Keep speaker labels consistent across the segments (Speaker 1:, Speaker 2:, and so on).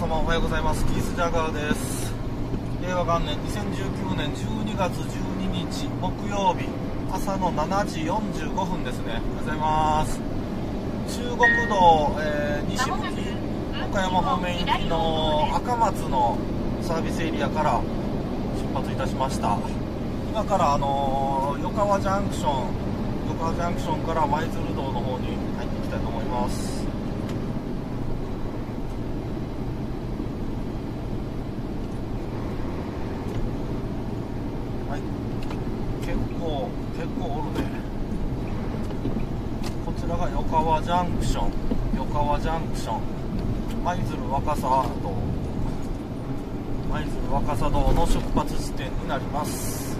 Speaker 1: 様おはようございます。キース・ジャガーです。令和元年2019年12月12日木曜日朝の7時45分ですね。おはようございます。中国道、えー西向き岡山方面行きの赤松のサービスエリアから出発いたしました。今からあのー横川ジャンクション、横川ジャンクションから舞鶴道の方に入っていきたいと思います。はい、結構、結構おるね。こちらが横川ジャンクション、横川ジャンクション、舞鶴若狭道、舞鶴若狭道の出発地点になります。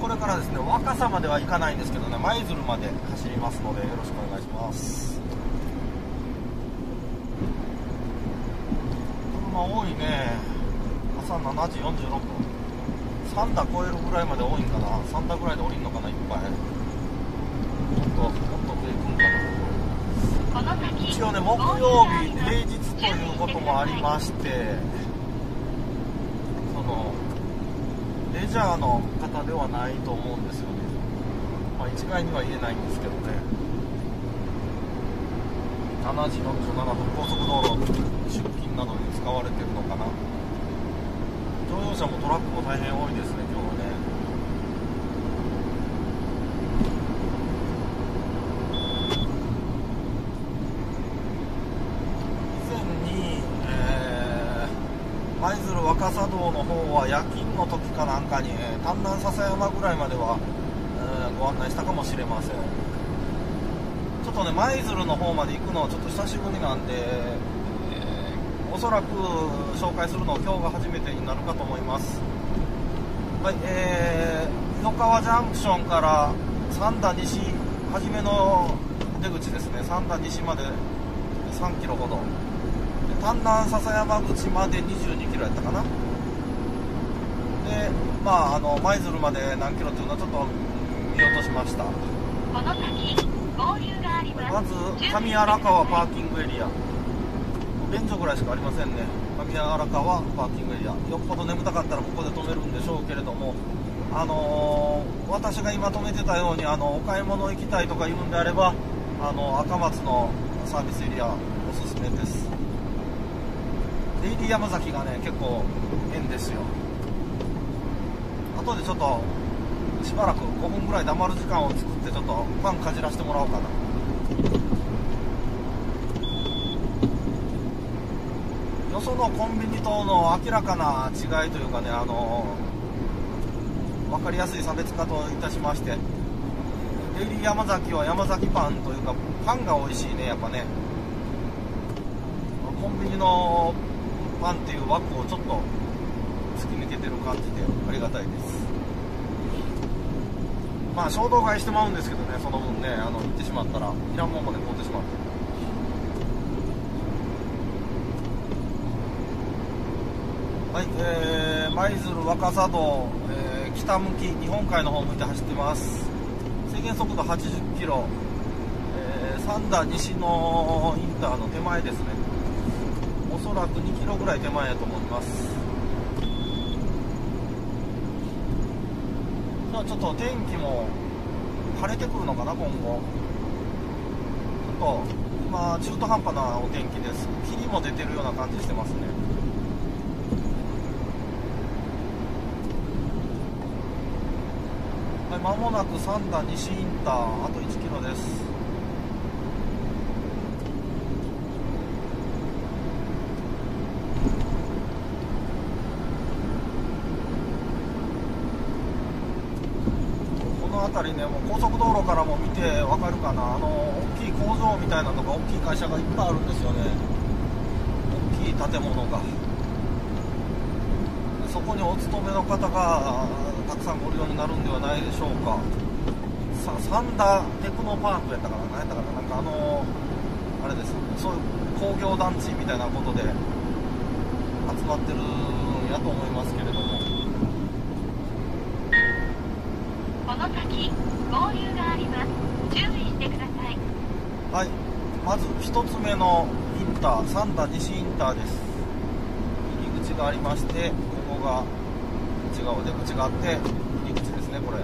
Speaker 1: これからですね、若狭までは行かないんですけどね、舞鶴まで走りますので、よろしくお願いします。車多いね。朝7時46分3打超えるぐらいまで多いんかな3打ぐらいで降りるのかないっぱいもっともっと上行くんかな一応ね木曜日平日ということもありましてそのレジャーの方ではないと思うんですよねまあ一概には言えないんですけどね7時47分高速道路出勤などに使われてるのかな乗用車もトラックも大変多いですね、今日はね。以前に、えー、舞鶴若狭道の方は夜勤の時かなんかに、えー丹南笹山ぐらいまでは、ご案内したかもしれません。ちょっとね、舞鶴の方まで行くのはちょっと久しぶりなんで、えーおそらく紹介するのは今日が初めてになるかと思います。はい、えー、横川ジャンクションから三田西、初めの出口ですね、三田西まで3キロほど。で丹南笹山口まで22キロやったかな。で、まあ、あの、舞鶴まで何キロっていうのはちょっと見落としました。
Speaker 2: ま
Speaker 1: ず上荒川パーキングエリア。便所ぐらいしかありませんね。上荒川パーキングエリア。よっぽど眠たかったらここで止めるんでしょうけれども。あのー私が今止めてたようにあのお買い物行きたいとか言うんであればあの赤松のサービスエリアおすすめです。デイリー山崎がね結構変ですよ。後でちょっとしばらく5分ぐらい黙る時間を作ってちょっとパンかじらせてもらおうかな。よそのコンビニとの明らかな違いというかねあの分かりやすい差別化といたしましてデイリー山崎は山崎パンというかパンが美味しいねやっぱね。コンビニのパンっていう枠をちょっと突き抜けてる感じでありがたいです。まあ衝動買いしてまうんですけどねその分ねあの行ってしまったらいらんもんまで買ってしまう。はい、えー、舞鶴若狭道、えー北向き日本海の方向いて走ってます。制限速度80キロ、えー、三田西のインターの手前ですね。おそらく2キロぐらい手前やと思います。まあちょっと天気も晴れてくるのかな今後。ちょっと今中途半端なお天気です。霧も出てるような感じしてますね。はい、まもなく三田西インターあと1キロですこの辺りねもう高速道路からも見てわかるかなあの大きい工場みたいなのがいっぱいあるんですよね。大きい建物が。そこにお勤めの方がたくさんご利用になるんではないでしょうか。さサンダーテクノパークやったかな？何やったかな？なんかあのあれですそういう工業団地みたいなことで集まってるんやと思いますけれども。
Speaker 2: この先合流がありま
Speaker 1: ず1つ目のインター三田西インターです。入り口がありましてここが違う出口があって入り口ですねこれ。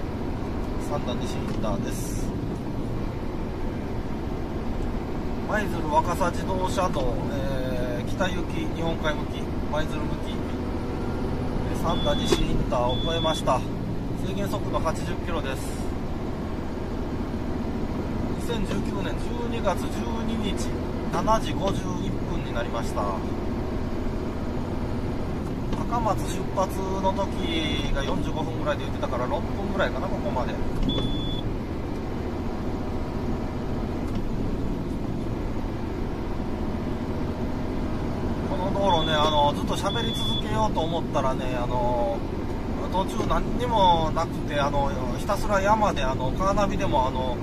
Speaker 1: 三田西インターです。舞鶴若狭自動車道、えー北行き日本海向き舞鶴向き。えー三田西インターを越えました。制限速度80キロです。2019年12月12日7時51分になりました。高松出発の時が45分ぐらいで言ってたから6分ぐらいかなここまで。この道路ねあのずっと喋り続けようと思ったらねあの途中何にもなくてあのひたすら山であのカーナビでもあの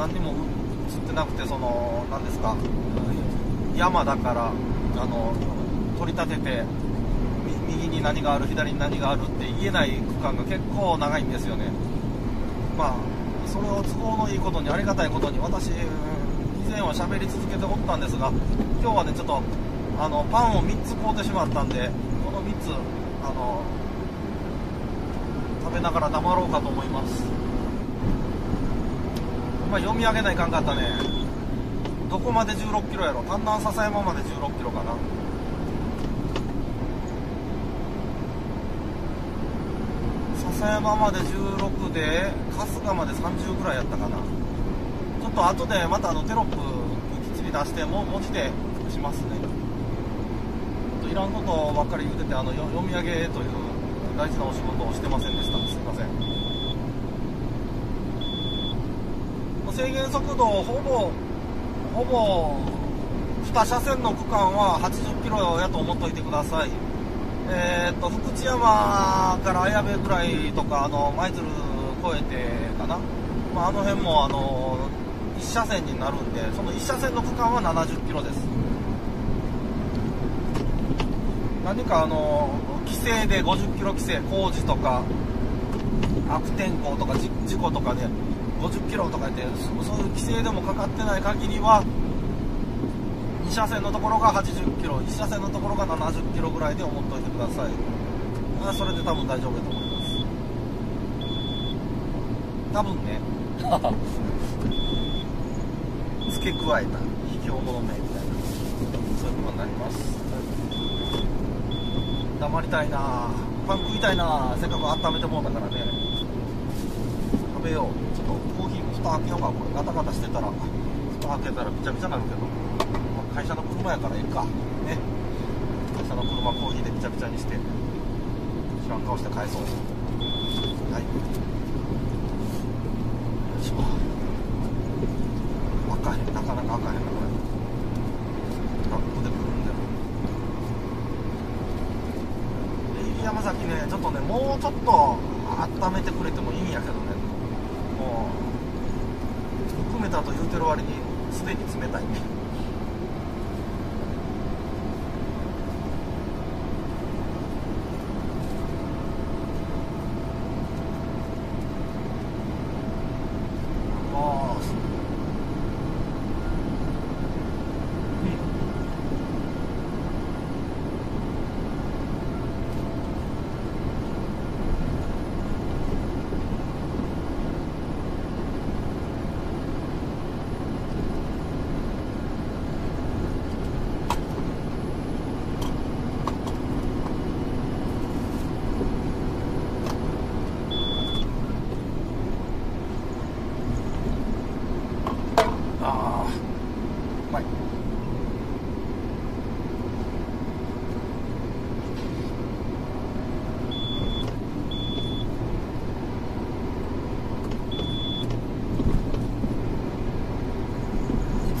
Speaker 1: 何にも映ってなくてその何ですか山だからあの取り立ててみ右に何がある左に何があるって言えない区間が結構長いんですよね。まあそれを都合のいいことにありがたいことに私うん以前は喋り続けておったんですが今日はねちょっとあのパンを3つ買うてしまったんでこの3つあの食べながら黙ろうかと思いますまあ読み上げないかんかったね。どこまで16キロやろ？丹南篠山まで16キロかな。笹山まで16で春日まで30ぐらいやったかな。ちょっと後でまたあのテロップきっちり出しても文字でしますね。ちょっといらんことばっかり言うててあの読み上げという大事なお仕事をしてませんでした。すいません。制限速度ほぼほぼ2車線の区間は80キロやと思っておいてください。えー、と福知山から綾部ぐらいとかあの舞鶴越えてかな、まあ、あの辺もあの1車線になるんでその1車線の区間は70キロです。何かあの規制で50キロ規制工事とか悪天候とか事故とかで50キロとか言ってそういう規制でもかかってない限りは2車線のところが80キロ1車線のところが70キロぐらいで思っておいてください。あそれで多分大丈夫だと思います。多分ね。付け加えた秘境の名みたいなそういうことになります。黙りたいな。パン食いたいな。せっかく温めてもうたからね。食べよう。蓋開けようかこれガタガタしてたら蓋開けたらびちゃびちゃになるけど、まあ会社の車やからええか。ね。会社の車コーヒーでびちゃびちゃにして知らん顔して返そう。はいしょ開かへんなかなか開かへんなこれあ腕くるんでるで山崎ねちょっとねもうちょっと温めてくれてもいいんやけどねもう含めたと言うてる割にすでに冷たいねああああうまいい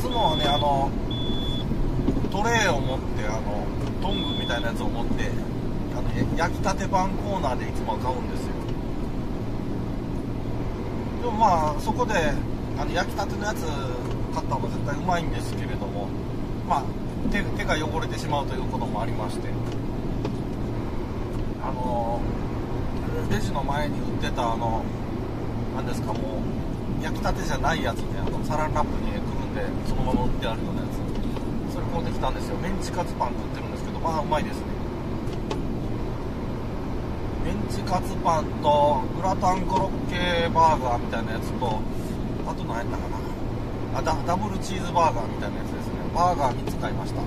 Speaker 1: つもはねあのトレーを持ってあのトングみたいなやつを持ってあのや焼きたてパンコーナーでいつもは買うんですよでもまあそこであのやつ買った方が絶対うまいんですけれどもまあ手手が汚れてしまうということもありまして。あのレジの前に売ってたあの何ですかもう焼きたてじゃないやつねあのサランラップにくるんでそのまま売ってあるようなやつ。それ買うてきたんですよ。メンチカツパン食ってるんですけどまあうまいですね。メンチカツパンとグラタンコロッケバーガーみたいなやつとダダブルチーズバーガーみたいなやつですね。バーガー3つ買いました。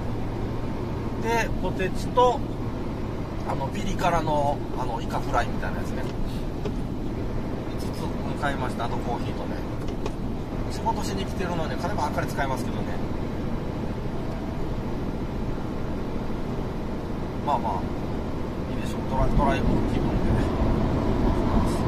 Speaker 1: でポテチとあのピリ辛のあのイカフライみたいなやつね。5つ買いました。あとコーヒーとね。仕事しに来てるのに金ばっかり使いますけどね。まあまあいいでしょう。ドラドライブ気分でね行きます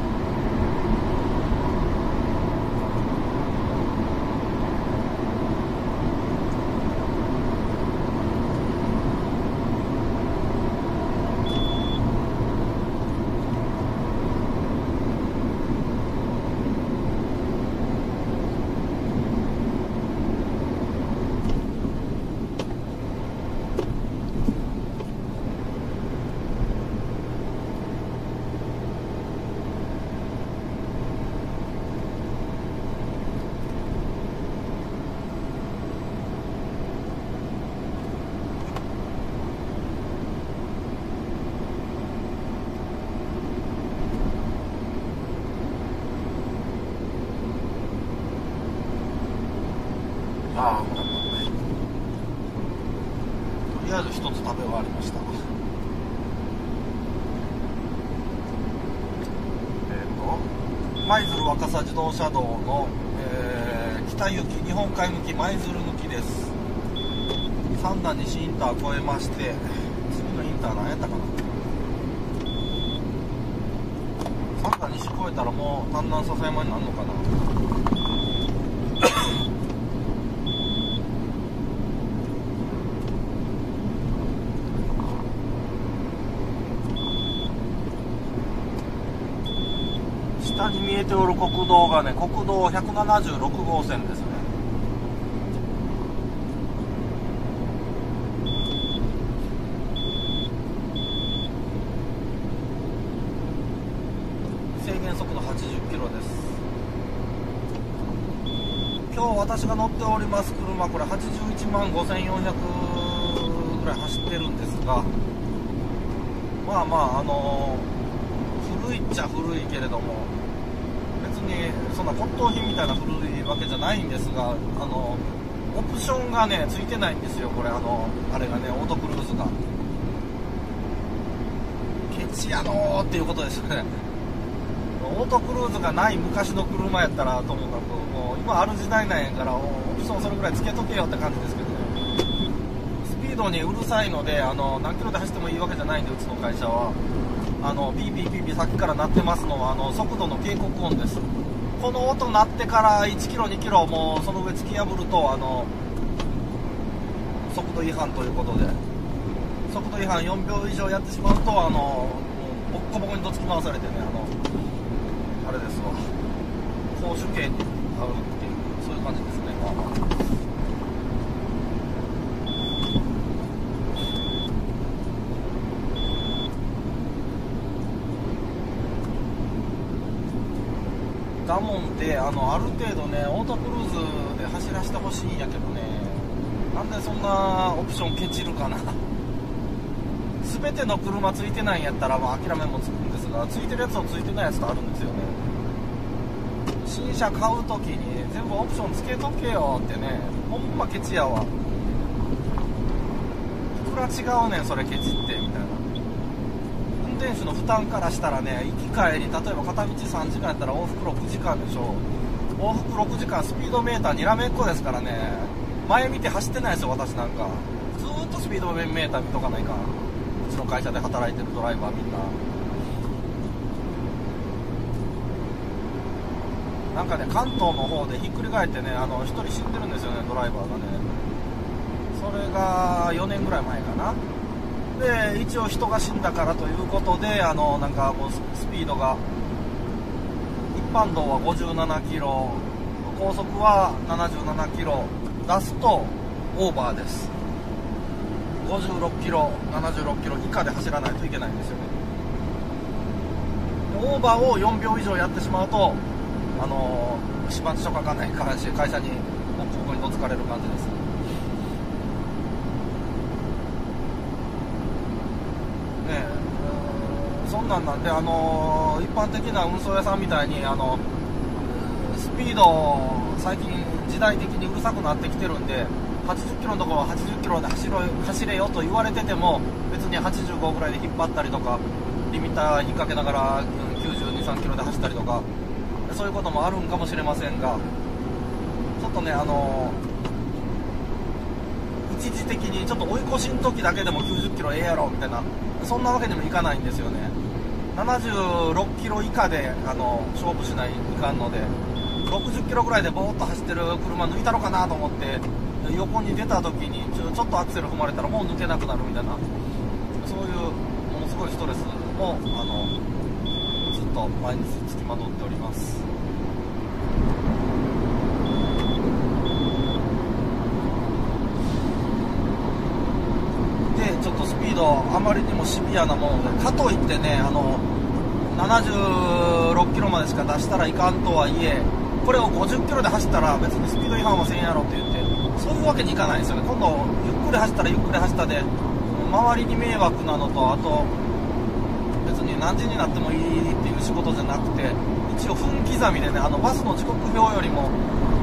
Speaker 1: あとりあえず一つ食べ終わりました。えっ、と舞鶴若狭自動車道の、えー北行き日本海向き舞鶴向きです。三段西インター越えまして次のインター何やったかな。三段西越えたらもう丹南笹山になるのかな。ておる国道がね国道176号線ですね。制限速度80キロです。今日私が乗っております車これ81万5400ぐらい走ってるんですがまあまああの古いっちゃ古いけれどもそんな骨董品みたいな古いわけじゃないんですがあのオプションがねついてないんですよこれあのあれがねオートクルーズが。ケチやのーっていうことですよね。オートクルーズがない昔の車やったらともかくもう今ある時代なんやからオプションそれぐらいつけとけよって感じですけどね。スピードにうるさいのであの何キロで走ってもいいわけじゃないんでうちの会社は。あのピーピーピーピーさっきから鳴ってますのはあの速度の警告音です。この音鳴ってから1キロ2キロもうその上突き破るとあの速度違反ということで速度違反4秒以上やってしまうとあのボッコボコにどつき回されてねあのあれですわ。絞首刑に遭うっていうそういう感じですねまあまあであのある程度ねオートクルーズで走らせてほしいんやけどね。なんでそんなオプションケチるかな。全ての車ついてないんやったらまあ諦めもつくんですがついてるやつとついてないやつとあるんですよね。新車買う時に全部オプションつけとけよってねほんまケチやわ。いくら違うねんそれケチってみたいな。転手の負担からしたらね行き帰り例えば片道3時間やったら往復6時間でしょ往復6時間スピードメーターにらめっこですからね前見て走ってないですよ私なんか。ずっとスピードメーター見とかないかうちの会社で働いてるドライバーみんな。なんかね関東の方でひっくり返ってねあの1人死んでるんですよねドライバーがね。それが4年ぐらい前かな。で一応人が死んだからということであのなんかもうスピードが一般道は57キロ高速は77キロ出すとオーバーです。56キロ76キロ以下で走らないといけないんですよね。オーバーを4秒以上やってしまうとあの始末書書かないかんし会社にボコボコにどつかれる感じです。んなんなんで、あの一般的な運送屋さんみたいにあのスピード最近時代的にうるさくなってきてるんで80キロのところは80キロで走ろ走れよと言われてても別に85ぐらいで引っ張ったりとかリミッター引っ掛けながら92、3キロで走ったりとかそういうこともあるんかもしれませんがちょっとねあの一時的にちょっと追い越しの時だけでも90キロええやろみたいなそんなわけにもいかないんですよね。76キロ以下であの勝負しないいかんので60キロぐらいでぼーっと走ってる車抜いたのかなと思って横に出た時にちょちょっとアクセル踏まれたらもう抜けなくなるみたいなそういうものすごいストレスもあのずっと毎日つきまとっておりますでちょっとスピードあまりにもシビアなものでかといってねあの76キロまでしか出したらいかんとはいえこれを50キロで走ったら別にスピード違反はせんやろって言ってそういうわけにいかないんですよね。今度ゆっくり走ったらゆっくり走ったで周りに迷惑なのとあと別に何時になってもいいっていう仕事じゃなくて一応分刻みでねあのバスの時刻表よりも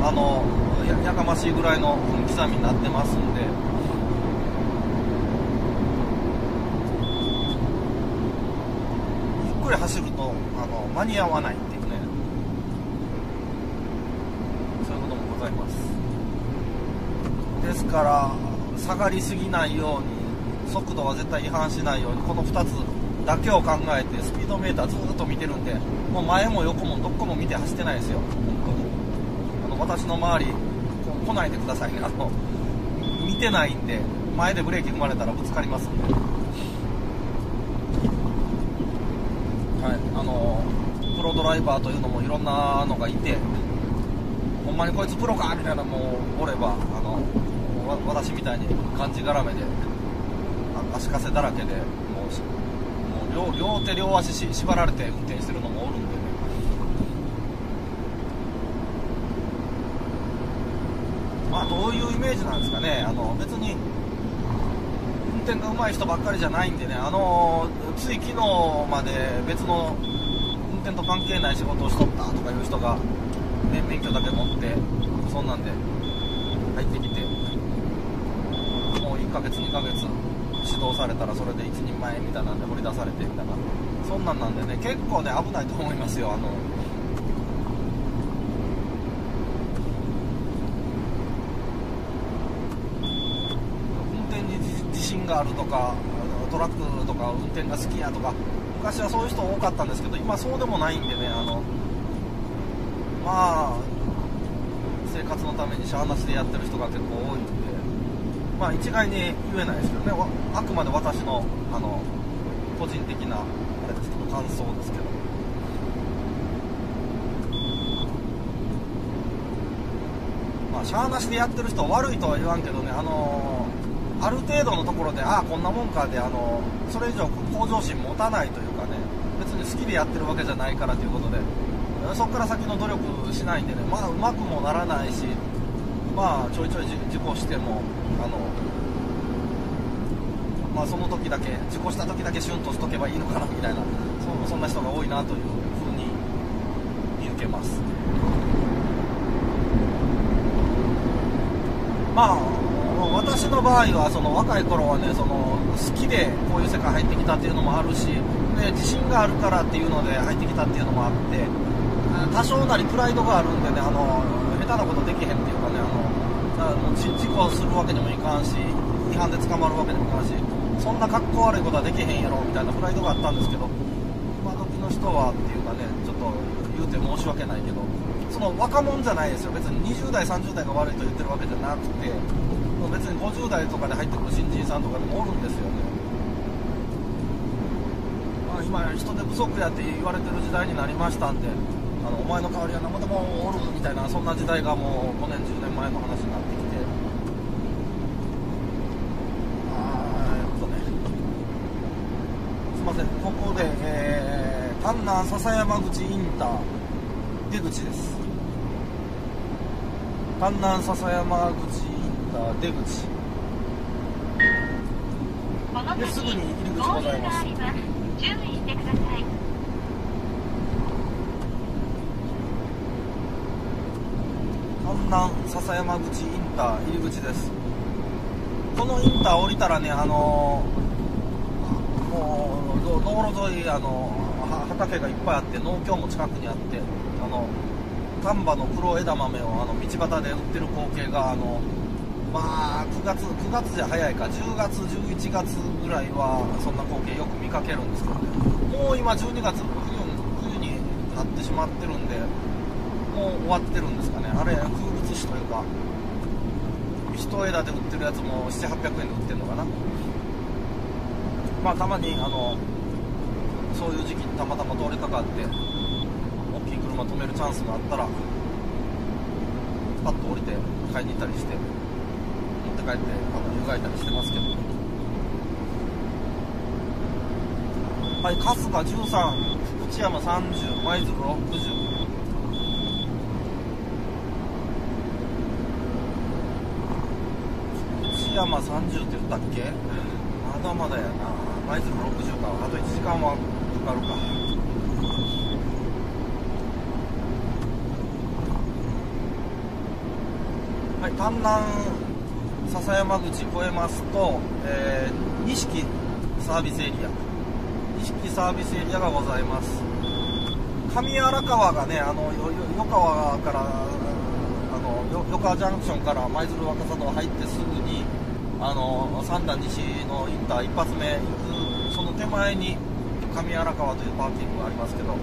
Speaker 1: あのややかましいぐらいの分刻みになってますんでゆっくり走るとあの間に合わないっていうね。そういうこともございます。ですから下がりすぎないように速度は絶対違反しないようにこの2つだけを考えてスピードメーターずっと見てるんでもう前も横もどこも見て走ってないですよ。本当に。あの私の周り来ないでくださいね。あの見てないんで前でブレーキ踏まれたらぶつかりますんで。はいあのプロドライバーというのもいろんなのがいてほんまにこいつプロかみたいなのもおればあの私みたいにがんじがらめで足かせだらけでもうもう両両手両足し縛られて運転してるのもおるんで。まあどういうイメージなんですかね。あの別に運転が上手い人ばっかりじゃないんでね。あのつい昨日まで別の運転と関係ない仕事をしとったとかいう人が、ね、免許だけ持ってそんなんで入ってきてもう1ヶ月2ヶ月指導されたらそれで一人前みたいなんで掘り出されてみたいな。そんなんなんでね結構ね危ないと思いますよあの。運転に自信があるとかか運転が好きやとか昔はそういう人多かったんですけど今そうでもないんでねあのまあ生活のためにしゃあなしでやってる人が結構多いんでまあ一概に言えないですけどねあくまで私のあの個人的なあれですけど感想ですけど。まあしゃあなしでやってる人は悪いとは言わんけどねあのある程度のところでああこんなもんかであのそれ以上向上心持たないというかね別に好きでやってるわけじゃないからということでそこから先の努力しないんでねまあうまくもならないしまあちょいちょいじ事故してもあのまあその時だけ事故した時だけシュンとしとけばいいのかなみたいなそそんな人が多いなというふうに見受けます。まあ私の場合はその若い頃はねその好きでこういう世界入ってきたっていうのもあるしで自信があるからっていうので入ってきたっていうのもあって多少なりプライドがあるんでねあの下手なことできへんっていうかねあのあの事事故するわけにもいかんし違反で捕まるわけにもいかんしそんな格好悪いことはできへんやろみたいなプライドがあったんですけど今時の人はっていうかねちょっと言うて申し訳ないけどその若者じゃないですよ。別に20代30代が悪いと言ってるわけじゃなくて別に50代とかで入ってくる新人さんとかでもおるんですよね、まあ、今人手不足やって言われてる時代になりましたんであのお前の代わりは何でもおるみたいなそんな時代がもう5年10年前の話になってきて。あーえっとね。すいません。ここで、えー、丹南笹山口インター出口です。丹南笹山口出口。
Speaker 2: この
Speaker 1: ですぐ
Speaker 2: 先
Speaker 1: に入り口ございます
Speaker 2: 注意してください。
Speaker 1: 阪南笹山口インター入り口です。このインター降りたらねあのもうど道路沿いあのは畑がいっぱいあって農協も近くにあってあの丹波の黒枝豆をあの道端で売ってる光景があのまあ9月9月じゃ早いか10月11月ぐらいはそんな光景よく見かけるんですけどね。もう今12月冬冬になってしまってるんでもう終わってるんですかね。あれ風物詩というか一枝で売ってるやつも7800円で売ってるのかな。まあたまにあのそういう時期にたまたま通りかかって大きい車止めるチャンスがあったらパッと降りて買いに行ったりして。って帰ってあの湯がいたりしてますけ？どはい春日13福知山30舞鶴60福山30って言ったっけ？まだまだやな舞鶴60かあと1時間はかかるかはい丹南笹山口越えますと、えー、錦サービスエリア。錦サービスエリアがございます。上荒川がねあのよよ余川からあのよ余川ジャンクションから舞鶴若狭道入ってすぐにあの三段西のインター一発目行くその手前に上荒川というパーキングがありますけど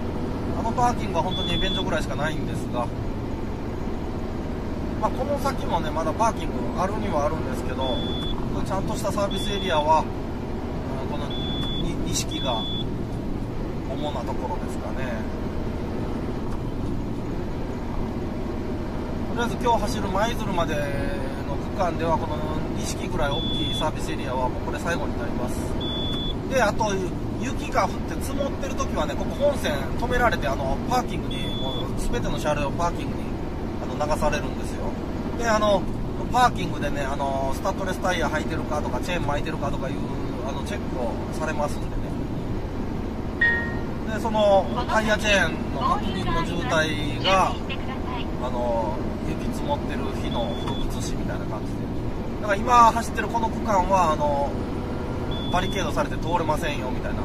Speaker 1: あのパーキングは本当に便所ぐらいしかないんですが、まあ、この先もねまだパーキングあるにはあるんですけどちゃんとしたサービスエリアはうんこの錦が主なところですかね。とりあえず今日走る舞鶴までの区間ではこの錦ぐらい大きいサービスエリアはもうこれ最後になります。であと雪が降って積もってる時はねここ本線止められてあのパーキングにもう全ての車両パーキングにあの流されるんでであのパーキングでねあのスタッドレスタイヤ履いてるかとかチェーン巻いてるかとかいうあのチェックをされますんでね。でそのタイヤチェーンの確認の渋滞があの雪積もってる日の風物詩みたいな感じで。だから今走ってるこの区間はあのバリケードされて通れませんよみたいな。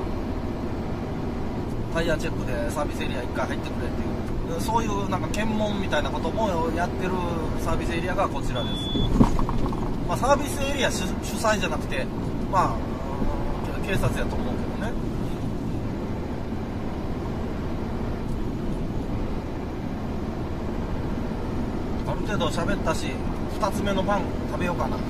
Speaker 1: タイヤチェックでサービスエリア1回入ってくれっていうそういうなんか検問みたいなこともやってるサービスエリアがこちらです、まあ、サービスエリア主催じゃなくてまあ警察やと思うけどね。ある程度喋ったし2つ目のパン食べようかな。ね。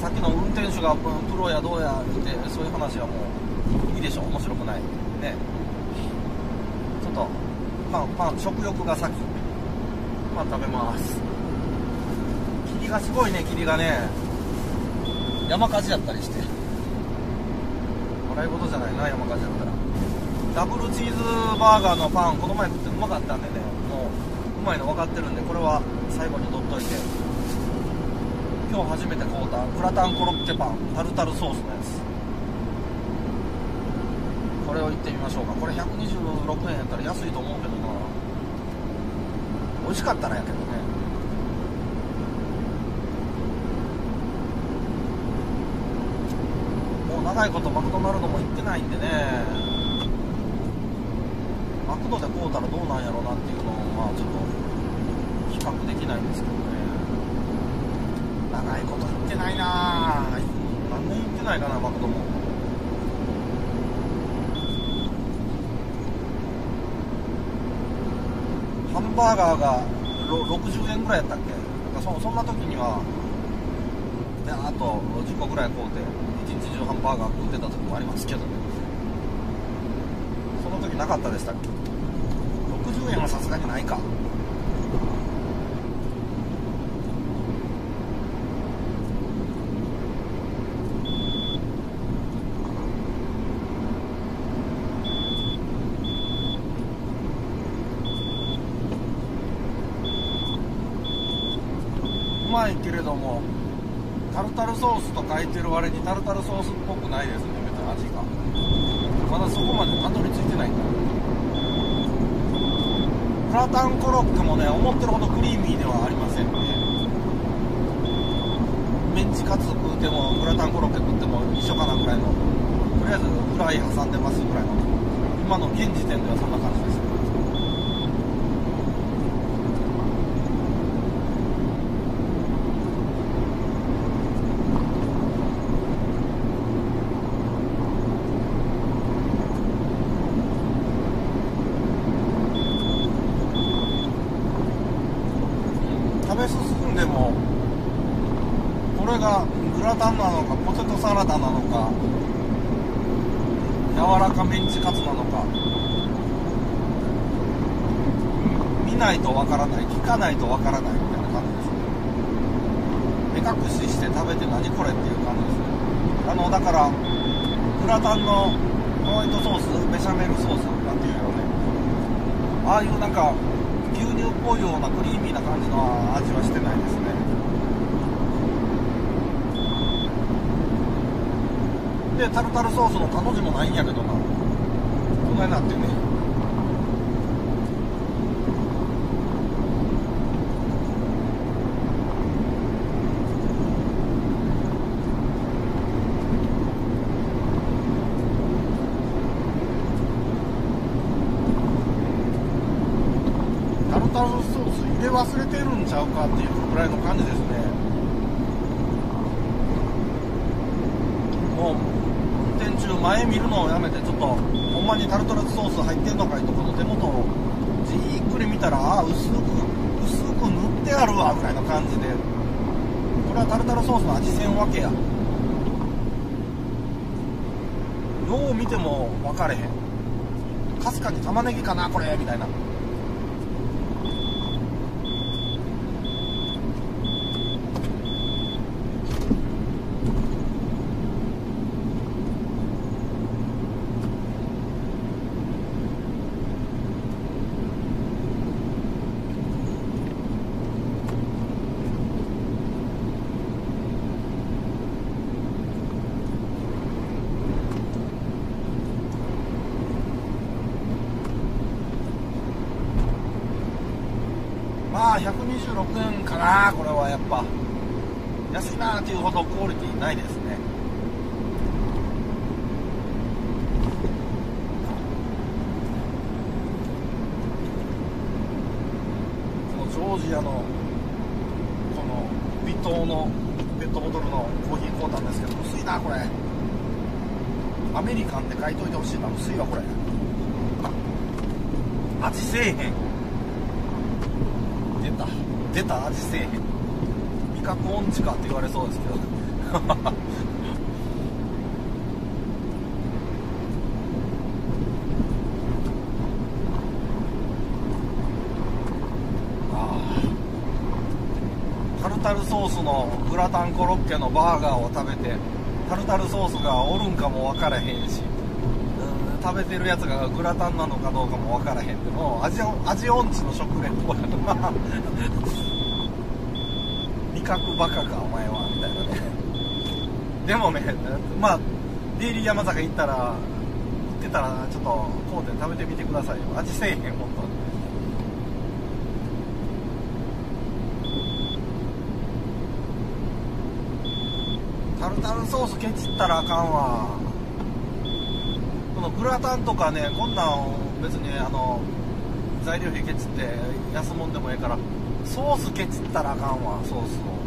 Speaker 1: さっきの運転手がプロやどうやってそういう話はもういいでしょう。面白くない。ね。パンパン食欲が先。パン食べます。霧がすごいね霧がね。山火事だったりして。笑い事じゃないな山火事だったら。ダブルチーズバーガーのパンこの前食ってうまかったんでね。もううまいの分かってるんでこれは最後に取っといて。今日初めて買うたグラタンコロッケパンタルタルソースのやつ。これをいってみましょうか。これ126円やったら安いと思うけど美味しかったらやけどね。もう長いことマクドナルドも行ってないんでね。マクドで買うたらどうなんやろうなっていうのはちょっと比較できないんですけどね。長いこと行ってないな何年行ってないかなマクドもハンバーガーがろ60円ぐらいやったっけ？なんかそそんな時にはであと10個ぐらい買うて一日中ハンバーガー食ってた時もありますけどね。その時なかったでしたっけ？60円はさすがにないかうまいけれどもタルタルソースと書いてる割にタルタルソースっぽくないですね別に味がまだそこまでたどり着いてないんだグラタンコロッケもね思ってるほどクリーミーではありませんねメンチカツ食うてもグラタンコロッケ食っても一緒かなぐらいのとりあえずフライ挟んでますぐらいの今の現時点ではそんな感じです食べ進んでもこれがグラタンなのかポテトサラダなのか柔らかメンチカツなのか見ないとわからない聞かないとわからないみたいな感じですね目隠しして食べて何これっていう感じですねあのだからグラタンのホワイトソースベシャメルソースなんていうのねああいうなんか牛乳っぽいようなクリーミーな感じの味はしてないですね。でタルタルソースの他の字もないんやけどな。こんなになってねタルタルソース入れ忘れてるんちゃうかっていうぐらいの感じですねもう運転中前見るのをやめてちょっとほんまにタルタルソース入ってんのかいとこの手元をじっくり見たらああ薄く薄く塗ってあるわぐらいの感じでこれはタルタルソースの味せんわけやよう見ても分かれへん。かすかに玉ねぎかなこれみたいなまあ126円かなこれはやっぱ安いなっていうほどクオリティないですねこのジョージアのこの微糖のペットボトルのコーヒー買うたんですけど薄いなこれアメリカンって書いといてほしいな薄いわこれ味せえへん出た出た味せえへん味覚音痴かって言われそうですけどあータルタルソースのグラタンコロッケのバーガーを食べてタルタルソースがおるんかも分からへんし。食べてるやつがグラタンなのかどうかも分からへんでも味味音痴の食レポやな味覚バカかお前はみたいなね。でもねまあデイリー山坂行ったら行ってたらちょっと当店食べてみてくださいよ。味せえへん本当にタンソースケチったらあかんわ。このグラタンとかねこんなん別にあの材料費ケチって安もんでもええからソースケチったらあかんわソースを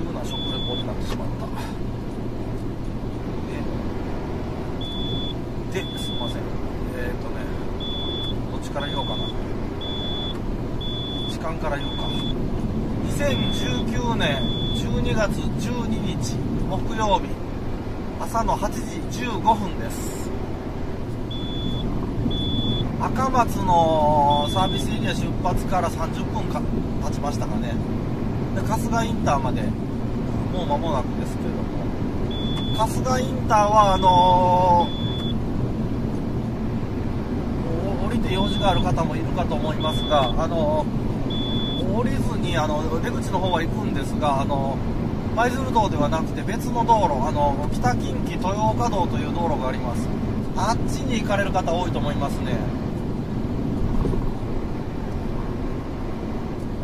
Speaker 1: 急な食レポになってしまったでですいませんえー、っとねどっちから言おうかな時間から言おうか2019年12月12日木曜日朝の8時15分です赤松のサービスエリア出発から30分か経ちましたかねで春日インターまでもう間もなくですけれども春日インターはあのー降りて用事がある方もいるかと思いますがあのー降りずにあの出口の方は行くんですがあの舞鶴道ではなくて別の道路あの北近畿豊岡道という道路があります。あっちに行かれる方多いと思いますね。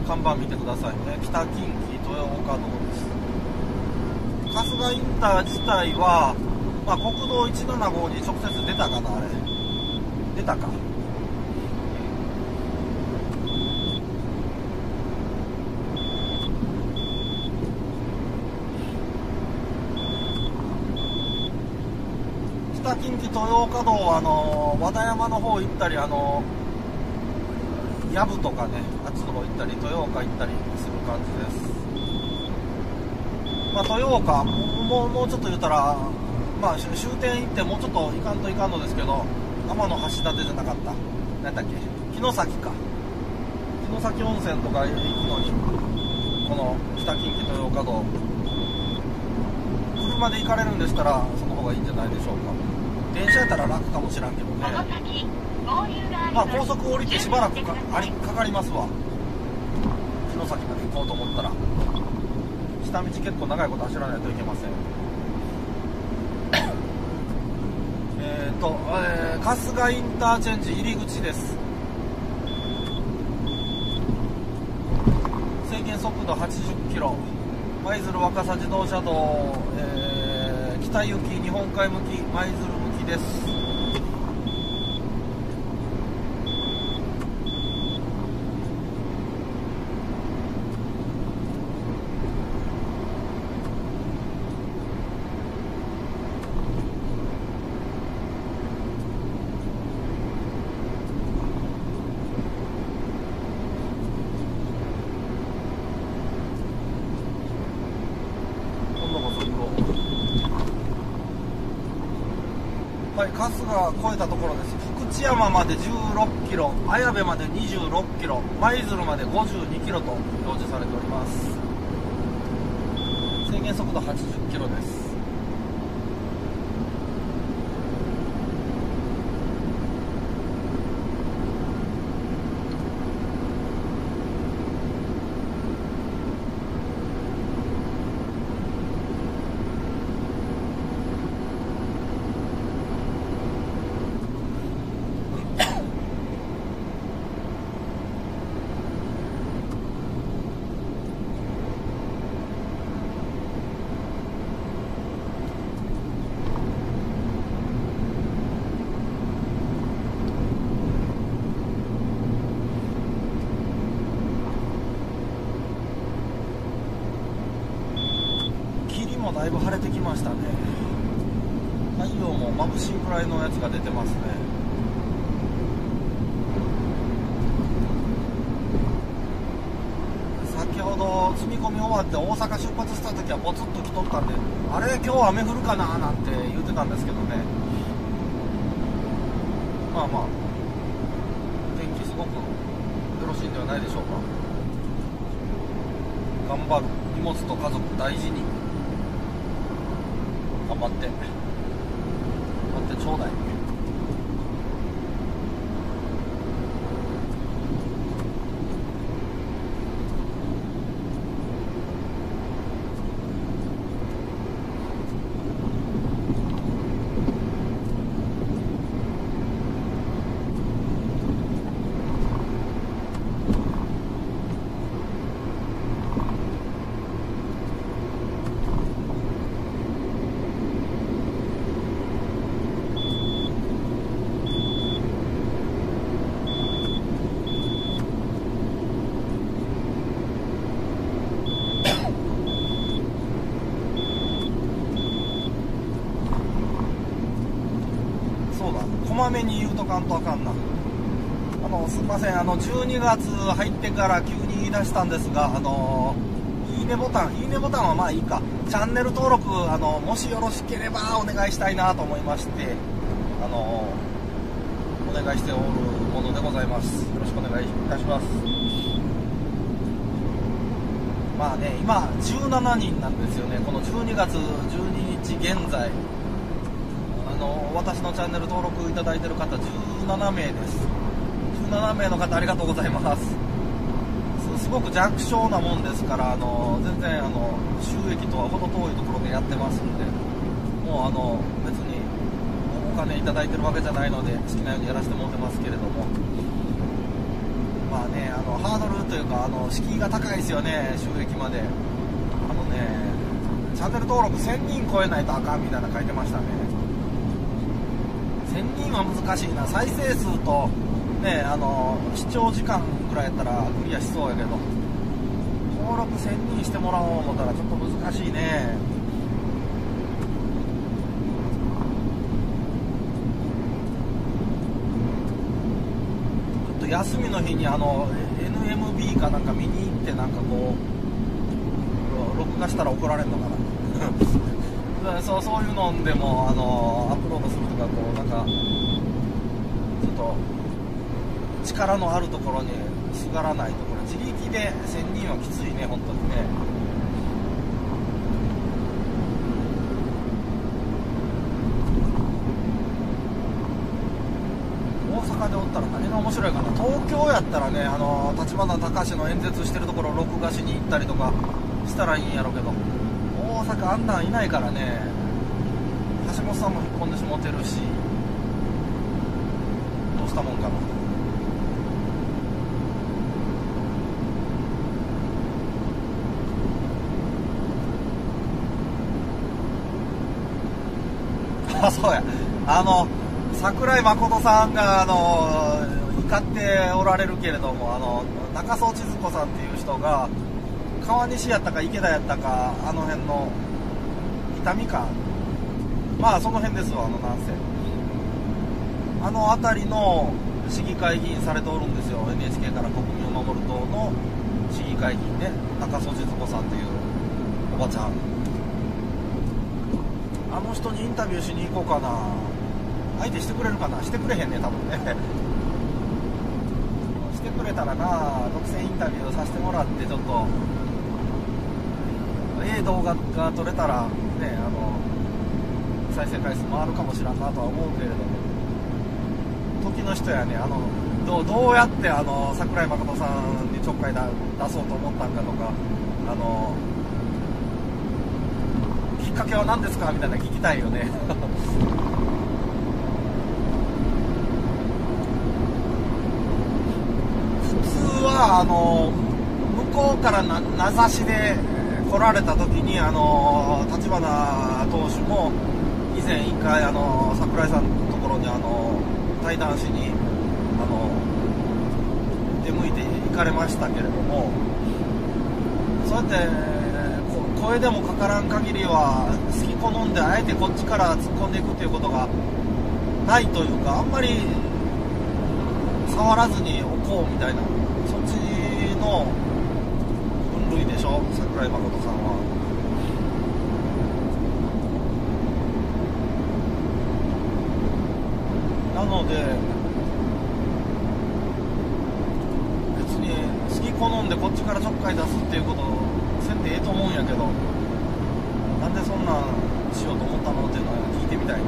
Speaker 1: 看板見てくださいね。北近畿豊岡道です。春日インター自体は、まあ、国道175に直接出たかなあれ。出たか。北近畿豊岡道はあの和田山の方行ったりあの藪とかねあっちの方行ったり豊岡行ったりする感じです。まあ豊岡もうもうちょっと言ったらまあ終点行ってもうちょっと行かんといかんのですけど天橋立じゃなかった。何だっけ？城崎か。城崎温泉とか行くのにこの北近畿豊岡道。車で行かれるんでしたらその方がいいんじゃないでしょうか。電車やったら楽かもしらんけどね。まあ高速降りてしばらくかありかかりますわ。城崎まで行こうと思ったら。下道結構長いこと走らないといけません。えっと、えー春日インターチェンジ入り口です。制限速度80キロ。舞鶴若狭自動車道、えー北行き日本海向き舞鶴向きです今度こそ行こうはい春日越えたところです福知山まで16キロ綾部まで26キロ舞鶴まで52キロと表示されております。制限速度80キロです霧もだいぶ晴れてきましたね太陽も眩しいくらいのやつが出てますね。先ほど積み込み終わって大阪出発した時はポツッと来とったんであれ今日雨降るかななんて言うてたんですけどね。まあまあ天気すごくよろしいんではないでしょうか頑張る荷物と家族大事に頑張って頑張ってちょうだいそうだこまめに言うとかんとあかんな。あのすいません。あの12月入ってから急に言い出したんですがあのいいねボタンいいねボタンはまあいいか。チャンネル登録あのもしよろしければお願いしたいなと思いましてあのお願いしておるものでございます。よろしくお願いいたします。まあね今17人なんですよね。この12月12日現在。私のチャンネル登録いただいてる方17名です。17名の方ありがとうございます。すごく弱小なもんですからあの全然あの収益とは程遠いところでやってますんでもうあの別にお金いただいてるわけじゃないので好きなようにやらせてもらってますけれども。まあねあのハードルというかあの敷居が高いですよね収益まで。あのねチャンネル登録1000人超えないとあかんみたいなの書いてましたね。1000人は難しいな。再生数とねあの視聴時間ぐらいやったらクリアしそうやけど。登録1000人してもらおう思ったらちょっと難しいね。ちょっと休みの日にあの NMB かなんか見に行ってなんかこう録画したら怒られるのかな。そうそういうのでもあのアップロードするとかこうなんかちょっと力のあるところにすがらないところ自力で1000人はきついね本当にね。大阪でおったら何が面白いかな。東京やったらねあの立花隆の演説してるところを録画しに行ったりとかしたらいいんやろうけど。大阪あんなんいないからね。橋本さんも引っ込んでしもてるし。どうしたもんかな。あそうや。あの桜井誠さんがあの怒っておられるけれどもあの中曽千鶴子さんっていう人が川西やったか池田やったかあの辺の伊丹か。まあその辺ですわあの南西。あの辺りの市議会議員されておるんですよ。NHK から国民を守る党の市議会議員ね中曽千鶴子さんっていうおばちゃん。あの人にインタビューしに行こうかな。相手してくれるかな。してくれへんね多分ね。してくれたらな独占インタビューさせてもらってちょっと。ええ動画が撮れたらねあの再生回数もあるかもしらんなとは思うけれども。時の人やねあのどうどうやってあの桜井誠さんにちょっかいだ出そうと思ったんかとかあのきっかけは何ですかみたいな聞きたいよね。普通はあの向こうからな名指しで来られた時にあの立花投手も以前一回あの桜井さんのところにあの対談しにあの出向いて行かれましたけれどもそうやって声でもかからん限りは好き好んであえてこっちから突っ込んでいくということがないというかあんまり触らずにおこうみたいなそっちの分類でしょ？桜井誠さんは。なので別に好き好んでこっちからちょっかい出すっていうことせんでええと思うんやけどなんでそんなんしようと思ったのっていうのは聞いてみたいね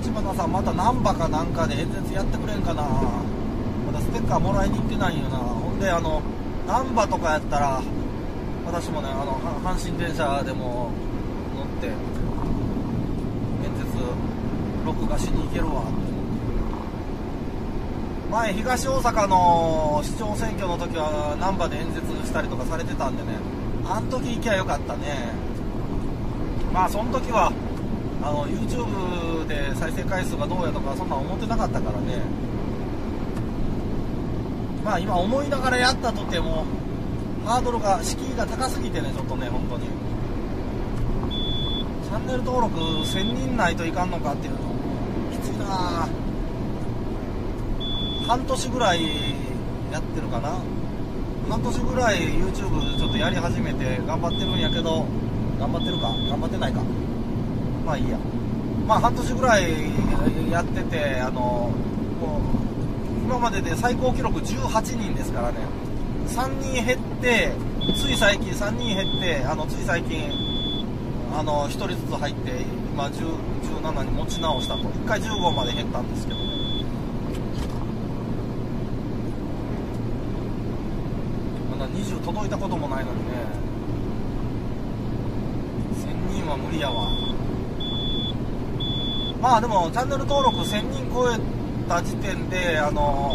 Speaker 1: 立花さんまた難波かなんかで演説やってくれんかな。まだステッカーもらいに行ってないよな。ほんであの難波とかやったら私もねあの阪神電車でも乗って演説録画しに行けるわ。前東大阪の市長選挙の時は難波で演説したりとかされてたんでね。あん時行きゃよかったね。まあその時はあの YouTube で再生回数がどうやとかそんなん思ってなかったからね。まあ今思いながらやったとてもハードルが敷居が高すぎてねちょっとね本当に。チャンネル登録1000人ないといかんのかっていうのきついな半年ぐらいやってるかな。半年ぐらい YouTube ちょっとやり始めて頑張ってるんやけど頑張ってるか？頑張ってないか？まあいいや。まあ半年ぐらいやっててあのもう今までで最高記録18人ですからね。3人減ってつい最近3人減ってあのつい最近あの1人ずつ入って今10 17に持ち直したと。1回15まで減ったんですけどね。まだ20届いたこともないのにね。1000人は無理やわ。まあでもチャンネル登録1000人超えた時点であの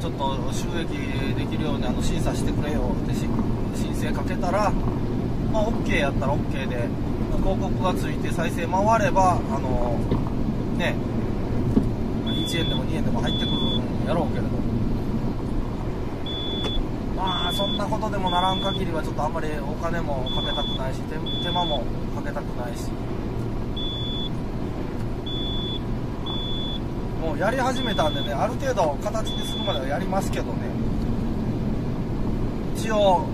Speaker 1: ちょっと収益できるようにあの審査してくれよって申請かけたら、まあ、OK やったら OK で広告がついて再生回ればあのね1円でも2円でも入ってくるんやろうけれど。まあそんなことでもならん限りはちょっとあんまりお金もかけたくないし手間もかけたくないし。やり始めたんでねある程度形にするまではやりますけどね。一応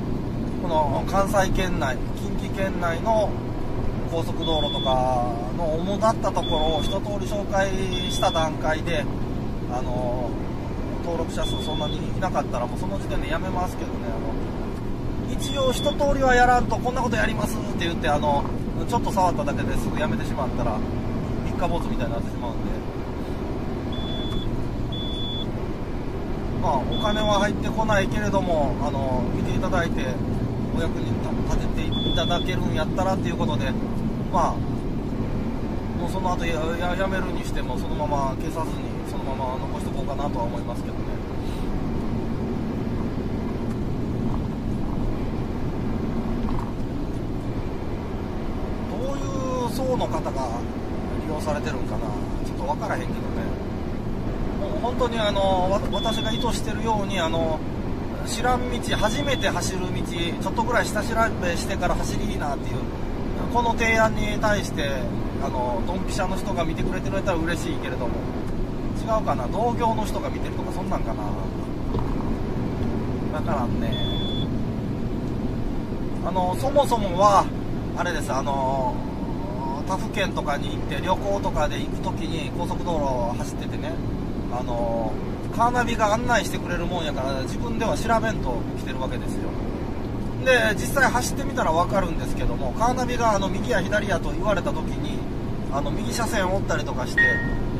Speaker 1: この関西圏内近畿圏内の高速道路とかの主だったところを一通り紹介した段階であの登録者数そんなにいなかったらもうその時点でやめますけどね。あの一応一通りはやらんとこんなことやりますって言ってあのちょっと触っただけですぐやめてしまったら三日坊主みたいになってしまうんで。まあお金は入ってこないけれどもあの見ていただいてお役に立てていただけるんやったらっていうことでまあもうその後やややめるにしてもそのまま消さずにそのまま残しておこうかなとは思いますけどね。どういう層の方が利用されてるんかなちょっと分からへんけどね。もう本当にあの私が意図してるようにあの知らん道初めて走る道ちょっとぐらい下調べしてから走りいいなっていうこの提案に対してあのドンピシャの人が見てくれてくれたら嬉しいけれども違うかな同業の人が見てるとかそんなんかな。だからね。あのそもそもはあれですあの他府県とかに行って旅行とかで行く時に高速道路を走っててねあのカーナビが案内してくれるもんやから自分では調べんと来てるわけですよ。で実際走ってみたら分かるんですけどもカーナビがあの右や左やと言われた時にあの右車線を追ったりとかして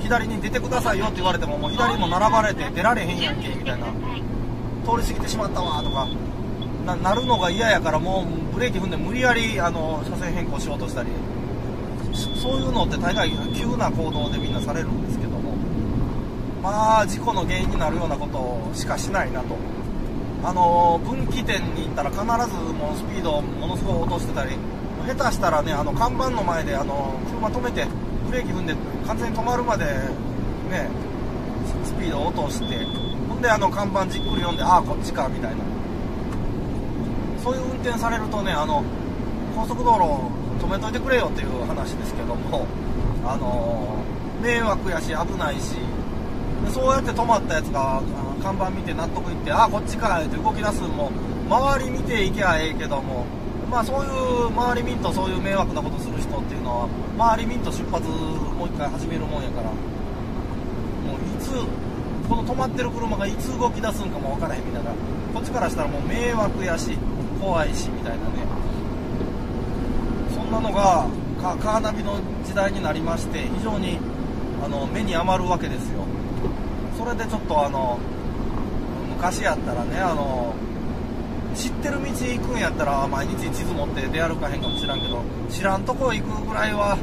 Speaker 1: 左に出てくださいよって言われてももう左も並ばれて出られへんやんけみたいな。通り過ぎてしまったわとかななるのが嫌やからもうブレーキ踏んで無理やりあの車線変更しようとしたり。そういうのって大概急な行動でみんなされるんですまあ事故の原因になるようなことしかしないなと。あの分岐点に行ったら必ずもうスピードをものすごい落としてたり下手したらねあの看板の前であの車止めてブレーキ踏んで完全に止まるまでねスピードを落としてほんであの看板じっくり読んでああこっちかみたいな。そういう運転されるとねあの高速道路止めといてくれよっていう話ですけどもあの迷惑やし危ないしでそうやって止まったやつが看板見て納得いってあこっちかって動き出すんも周り見ていけばええけどもまあそういう周り見んとそういう迷惑なことする人っていうのは周り見んと出発もう一回始めるもんやからもういつこの止まってる車がいつ動き出すんかも分からへんみたいな。こっちからしたらもう迷惑やし怖いしみたいなね。そんなのがカーナビの時代になりまして非常にあの目に余るわけですよ。それでちょっとあの昔やったらねあの知ってる道行くんやったら毎日地図持って出歩かへんかもしらんけど知らんとこ行くぐらいは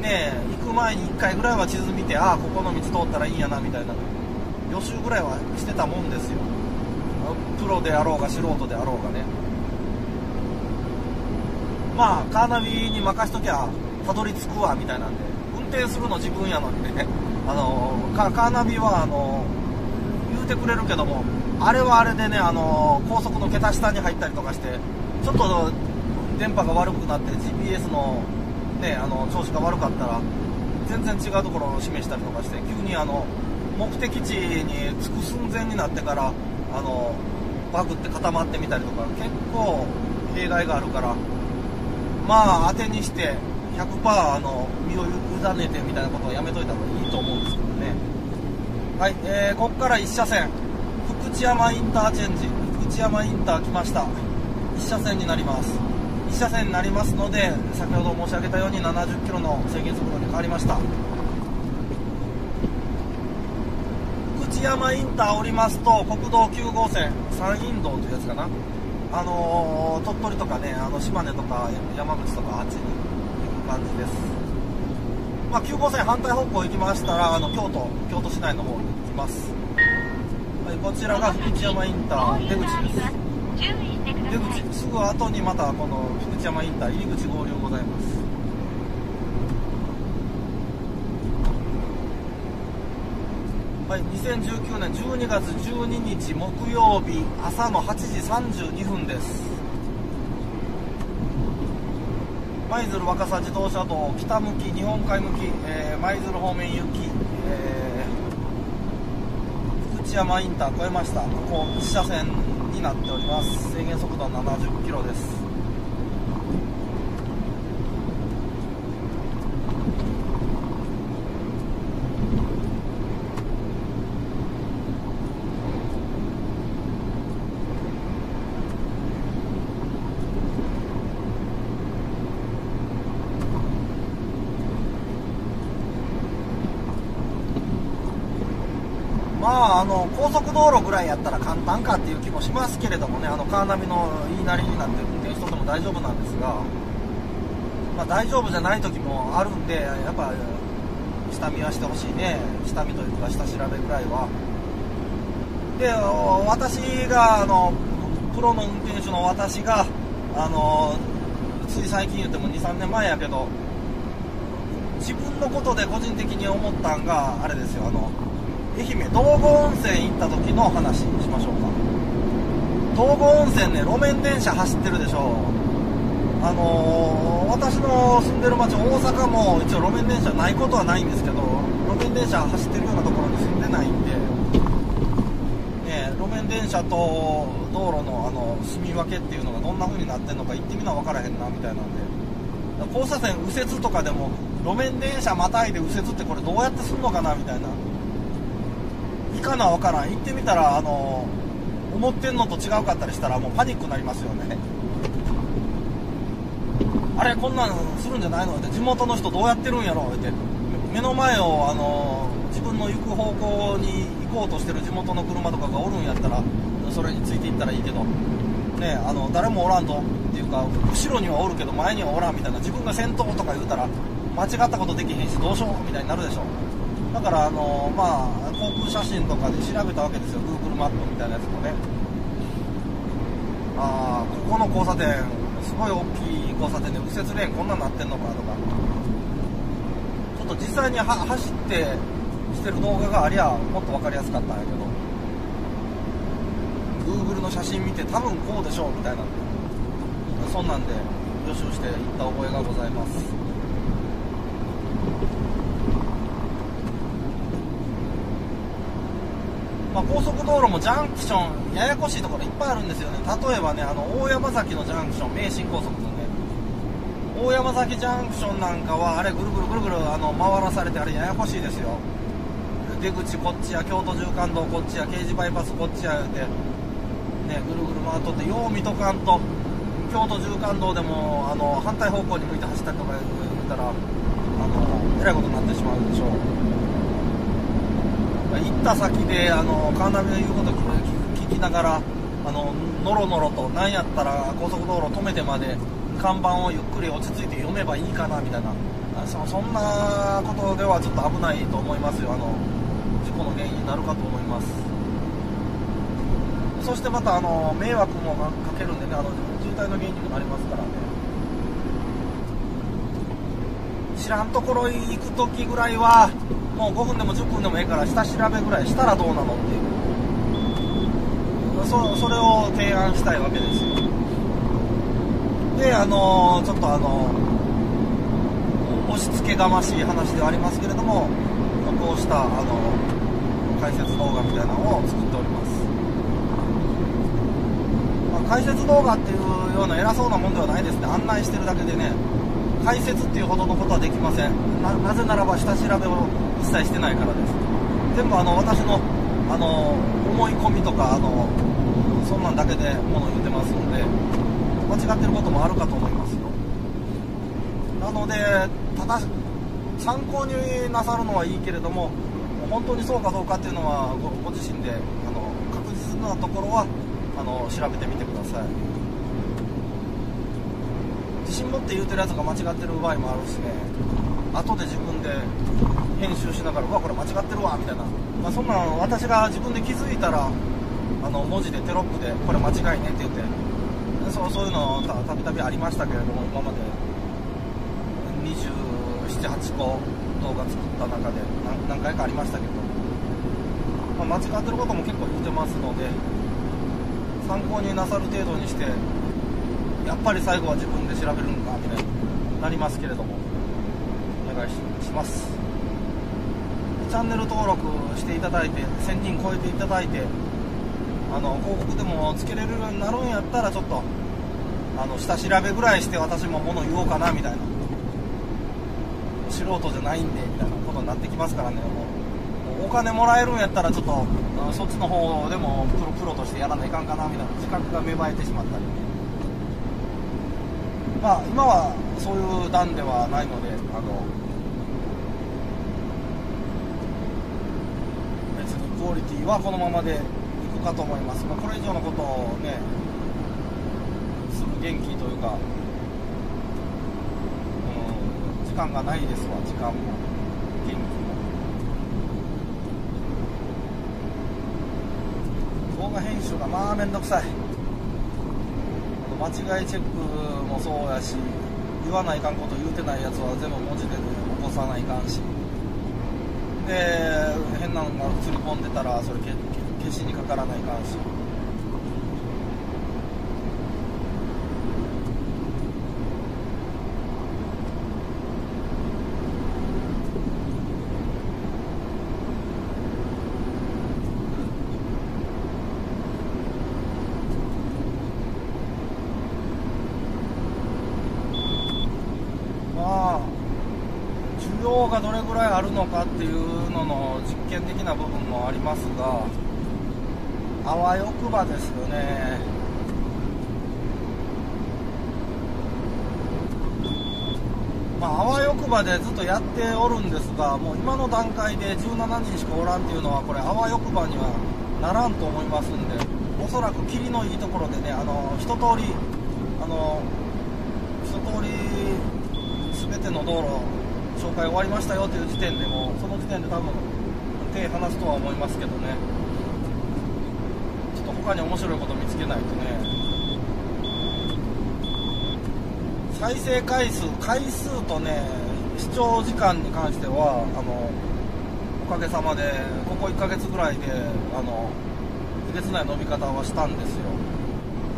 Speaker 1: ね行く前に1回ぐらいは地図見てああここの道通ったらいいんやなみたいな予習ぐらいはしてたもんですよ。プロであろうが素人であろうがね。まあカーナビに任しときゃたどり着くわみたいなんで。運転するの自分やのにね。あのカーナビはあの言うてくれるけどもあれはあれでねあの高速の桁下に入ったりとかしてちょっと電波が悪くなって GPS の,、ね、あの調子が悪かったら全然違うところを示したりとかして急にあの目的地に着く寸前になってからあのバグって固まってみたりとか結構弊害があるからまあ当てにして100%あの身を委ねてみたいなことはやめといた方がいいと思うんですけどね。はい、えー、ここから1車線。福知山インターチェンジ。福知山インター来ました。1車線になります。1車線になりますので先ほど申し上げたように70キロの制限速度に変わりました。福知山インター降りますと国道9号線山陰道というやつかな。あのー、鳥取とかねあの島根とか山口とかあっちに感じです。まあ、9号線反対方向行きましたらあの京都京都市内の方に行きます、はい、こちらが福知山インター出口です。出。口すぐ後にまたこの福知山インター入り口合流ございます。はい2019年12月12日木曜日朝の8時32分です。舞鶴若狭自動車道北向き日本海向きえー舞鶴、方面行き、えー福知山インター越えました。ここ1車線になっております。制限速度は70キロですまあ、あの高速道路ぐらいやったら簡単かっていう気もしますけれどもね、あのカーナビの言いなりになって運転しとっても大丈夫なんですが、まあ、大丈夫じゃない時もあるんで、やっぱ下見はしてほしいね、下見というか、下調べぐらいは。で、私があのプロの運転手の私があのつい最近言っても2、3年前やけど、自分のことで個人的に思ったんが、あれですよ、あの愛媛道後温泉行った時の話しましょうか道後温泉ね路面電車走ってるでしょあのー私の住んでる町大阪も一応路面電車ないことはないんですけど路面電車走ってるようなところに住んでないんで。ね路面電車と道路のあの住み分けっていうのがどんな風になってんのか行ってみな分からへんなみたいなんで。交差点右折とかでも路面電車またいで右折ってこれどうやってすんのかなみたいな。行かな分からん。行ってみたらあの思ってんのと違うかったりしたらもうパニックになりますよね。あれこんなんするんじゃないの？って地元の人どうやってるんやろ？って。目の前をあの自分の行く方向に行こうとしてる地元の車とかがおるんやったらそれについていったらいいけど。ねあの誰もおらんと。っていうか後ろにはおるけど前にはおらんみたいな。自分が先頭とか言うたら間違ったことできへんしどうしようみたいになるでしょ。だからあのまあ航空写真とかで調べたわけですよ。Google マップみたいなやつもね。ああここの交差点すごい大きい交差点で右折レーンこんなんなってんのかとか。ちょっと実際には走ってしてる動画がありゃもっと分かりやすかったんやけど。Google の写真見て多分こうでしょうみたいな。そんなんで予習して行った覚えがございます。まあ、高速道路もジャンクションややこしいところいっぱいあるんですよね。例えばねあの大山崎のジャンクション名神高速のね。大山崎ジャンクションなんかはあれぐるぐるぐるぐるあの回らされてあれややこしいですよ。出口こっちや京都縦貫道こっちや刑事バイパスこっちや言うてねぐるぐる回っとってよう見とかんと京都縦貫道でもあの反対方向に向いて走ったりとか言うたらあのえらいことになってしまうでしょう。行った先であのカーナビの言うこと聞聞きながらあののろのろと何やったら高速道路止めてまで看板をゆっくり落ち着いて読めばいいかなみたいな。あそそんなことではちょっと危ないと思いますよ。あの事故の原因になるかと思います。そしてまたあの迷惑もかけるんでねあの渋滞の原因にもなりますからね。知らんところ行く時ぐらいはもう5分でも10分でもええから下調べぐらいしたらどうなのっていう。そそれを提案したいわけですよ。であのちょっとあの押し付けがましい話ではありますけれどもこうしたあの解説動画みたいなのを作っております、ま、解説動画っていうような偉そうなもんではないですね。案内してるだけでね解説っていうほどのことはできません。ななぜならば下調べを一切してないからです。全部あの私のあの思い込みとかあのそんなんだけでもの言ってますので間違ってることもあるかと思いますよ。なのでただ参考になさるのはいいけれども本当にそうかどうかっていうのはごご自身であの確実なところはあの調べてみてください。自信持って言うてるやつが間違ってる場合もあるしね。後で自分で編集しながら「うわこれ間違ってるわ」みたいな、まあ、そんなん私が自分で気づいたらあの文字でテロップで「これ間違いね」って言って。そうそういうのたたびたびありましたけれども今まで。278個動画作った中で何回かありましたけど、まあ、間違ってることも結構言ってますので参考になさる程度にしてやっぱり最後は自分で調べるのかみたいになりますけれども。お願いします。チャンネル登録していただいて1000人超えていただいてあの広告でもつけれるようになるんやったらちょっとあの下調べぐらいして私も物言おうかなみたいな。素人じゃないんでみたいなことになってきますからねもう。お金もらえるんやったらちょっとそっちの方でもプロプロとしてやらないかんかなみたいな。自覚が芽生えてしまったり。まあ今はそういう段ではないのであの別にクオリティはこのままでいくかと思います、まあ、これ以上のことをねする元気というかうん時間がないですわ。時間も元気も。動画編集がまあめんどくさい。間違いチェックもそうやし言わないかんこと言うてないやつは全部文字で、起こさないかんし。で変なのが映り込んでたらそれ消しにかからないかんしまあ需要がどれぐらいあるのかっていうのの実験的な部分もありますがあわよくばですよね。まああわよくばでずっとやっておるんですがもう今の段階で17人しかおらんっていうのはこれあわよくばにはならんと思いますんでおそらく霧のいいところでねあの一通りあの一通り全ての道路介終わりましたよという時点でもその時点で多分手離すとは思いますけどね。ちょっと他に面白いこと見つけないとね。再生回数回数とね視聴時間に関してはあのおかげさまでここ1ヶ月ぐらいであのえげつない伸び方はしたんですよ。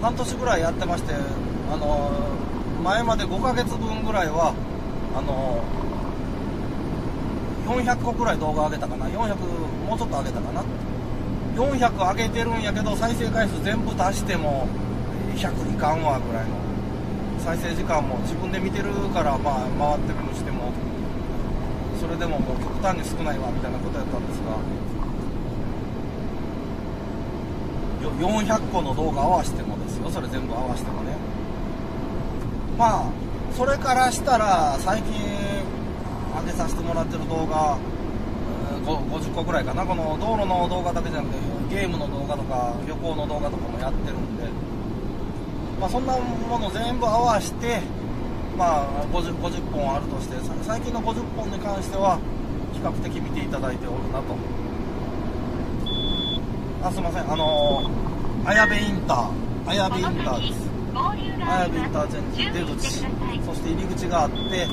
Speaker 1: 半年ぐらいやってましてあの前まで5ヶ月分ぐらいはあの400個ぐらい動画上げたかな？400もうちょっと上げたかな？400上げてるんやけど再生回数全部足しても100いかんわぐらいの。再生時間も自分で見てるからまあ回ってるにしてもそれでももう極端に少ないわみたいなことやったんですが。400個の動画合わせてもですよそれ全部合わせてもね。まあそれからしたら最近げさせてもらってる動画うんご50個ぐらいかな。この道路の動画だけじゃなくてゲームの動画とか旅行の動画とかもやってるんで。まあそんなもの全部合わせてまあ 50, 50本あるとして最近の50本に関しては比較的見ていただいておるなと。あすいません。あの綾部インター。綾部インターです。綾部インターチェンジ出口。そして入り口があって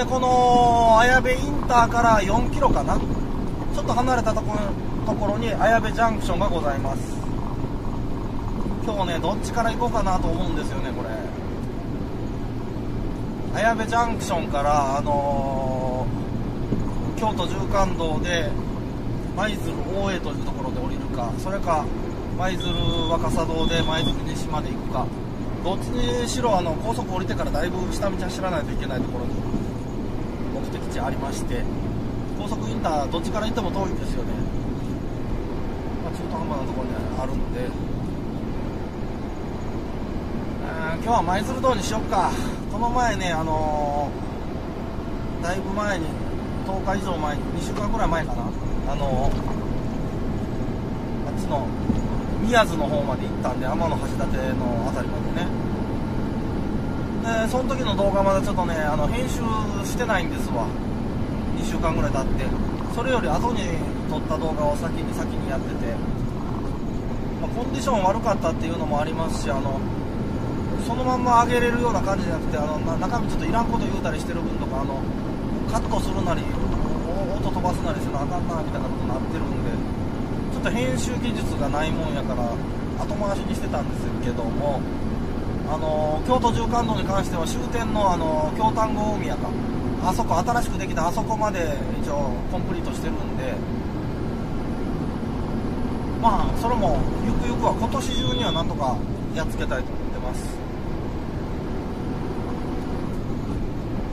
Speaker 1: でこの綾部インターから4キロかな？ちょっと離れたところところに綾部ジャンクションがございます。今日ねどっちから行こうかなと思うんですよねこれ。綾部ジャンクションからあのー京都縦貫道で舞鶴大江というところで降りるかそれか舞鶴若狭道で舞鶴西まで行くか。どっちにしろあの高速降りてからだいぶ下道走らないといけないところに地ありまして高速インターどっちから行っても遠いんですよね、まあ、中途半端なところにあるので。あー今日は舞鶴道にしよっか。この前ねあのーだいぶ前に10日以上前に2週間ぐらい前かな。あのーあっちの宮津の方まで行ったんで天橋立の辺りまでね。でその時の動画まだちょっとねあの編集してないんですわ。2週間ぐらい経って。それより後に撮った動画を先に先にやってて、まあコンディション悪かったっていうのもありますしあのそのまんま上げれるような感じじゃなくてあのな中身ちょっといらんこと言うたりしてる分とかあのカットするなり音飛ばすなりせなあかんなみたいなことになってるんでちょっと編集技術がないもんやから後回しにしてたんですけどもあの京都縦貫道に関しては終点のあの京丹後大宮か。あそこ新しくできたあそこまで一応コンプリートしてるんで。まあそれもゆくゆくは今年中にはなんとかやっつけたいと思ってます。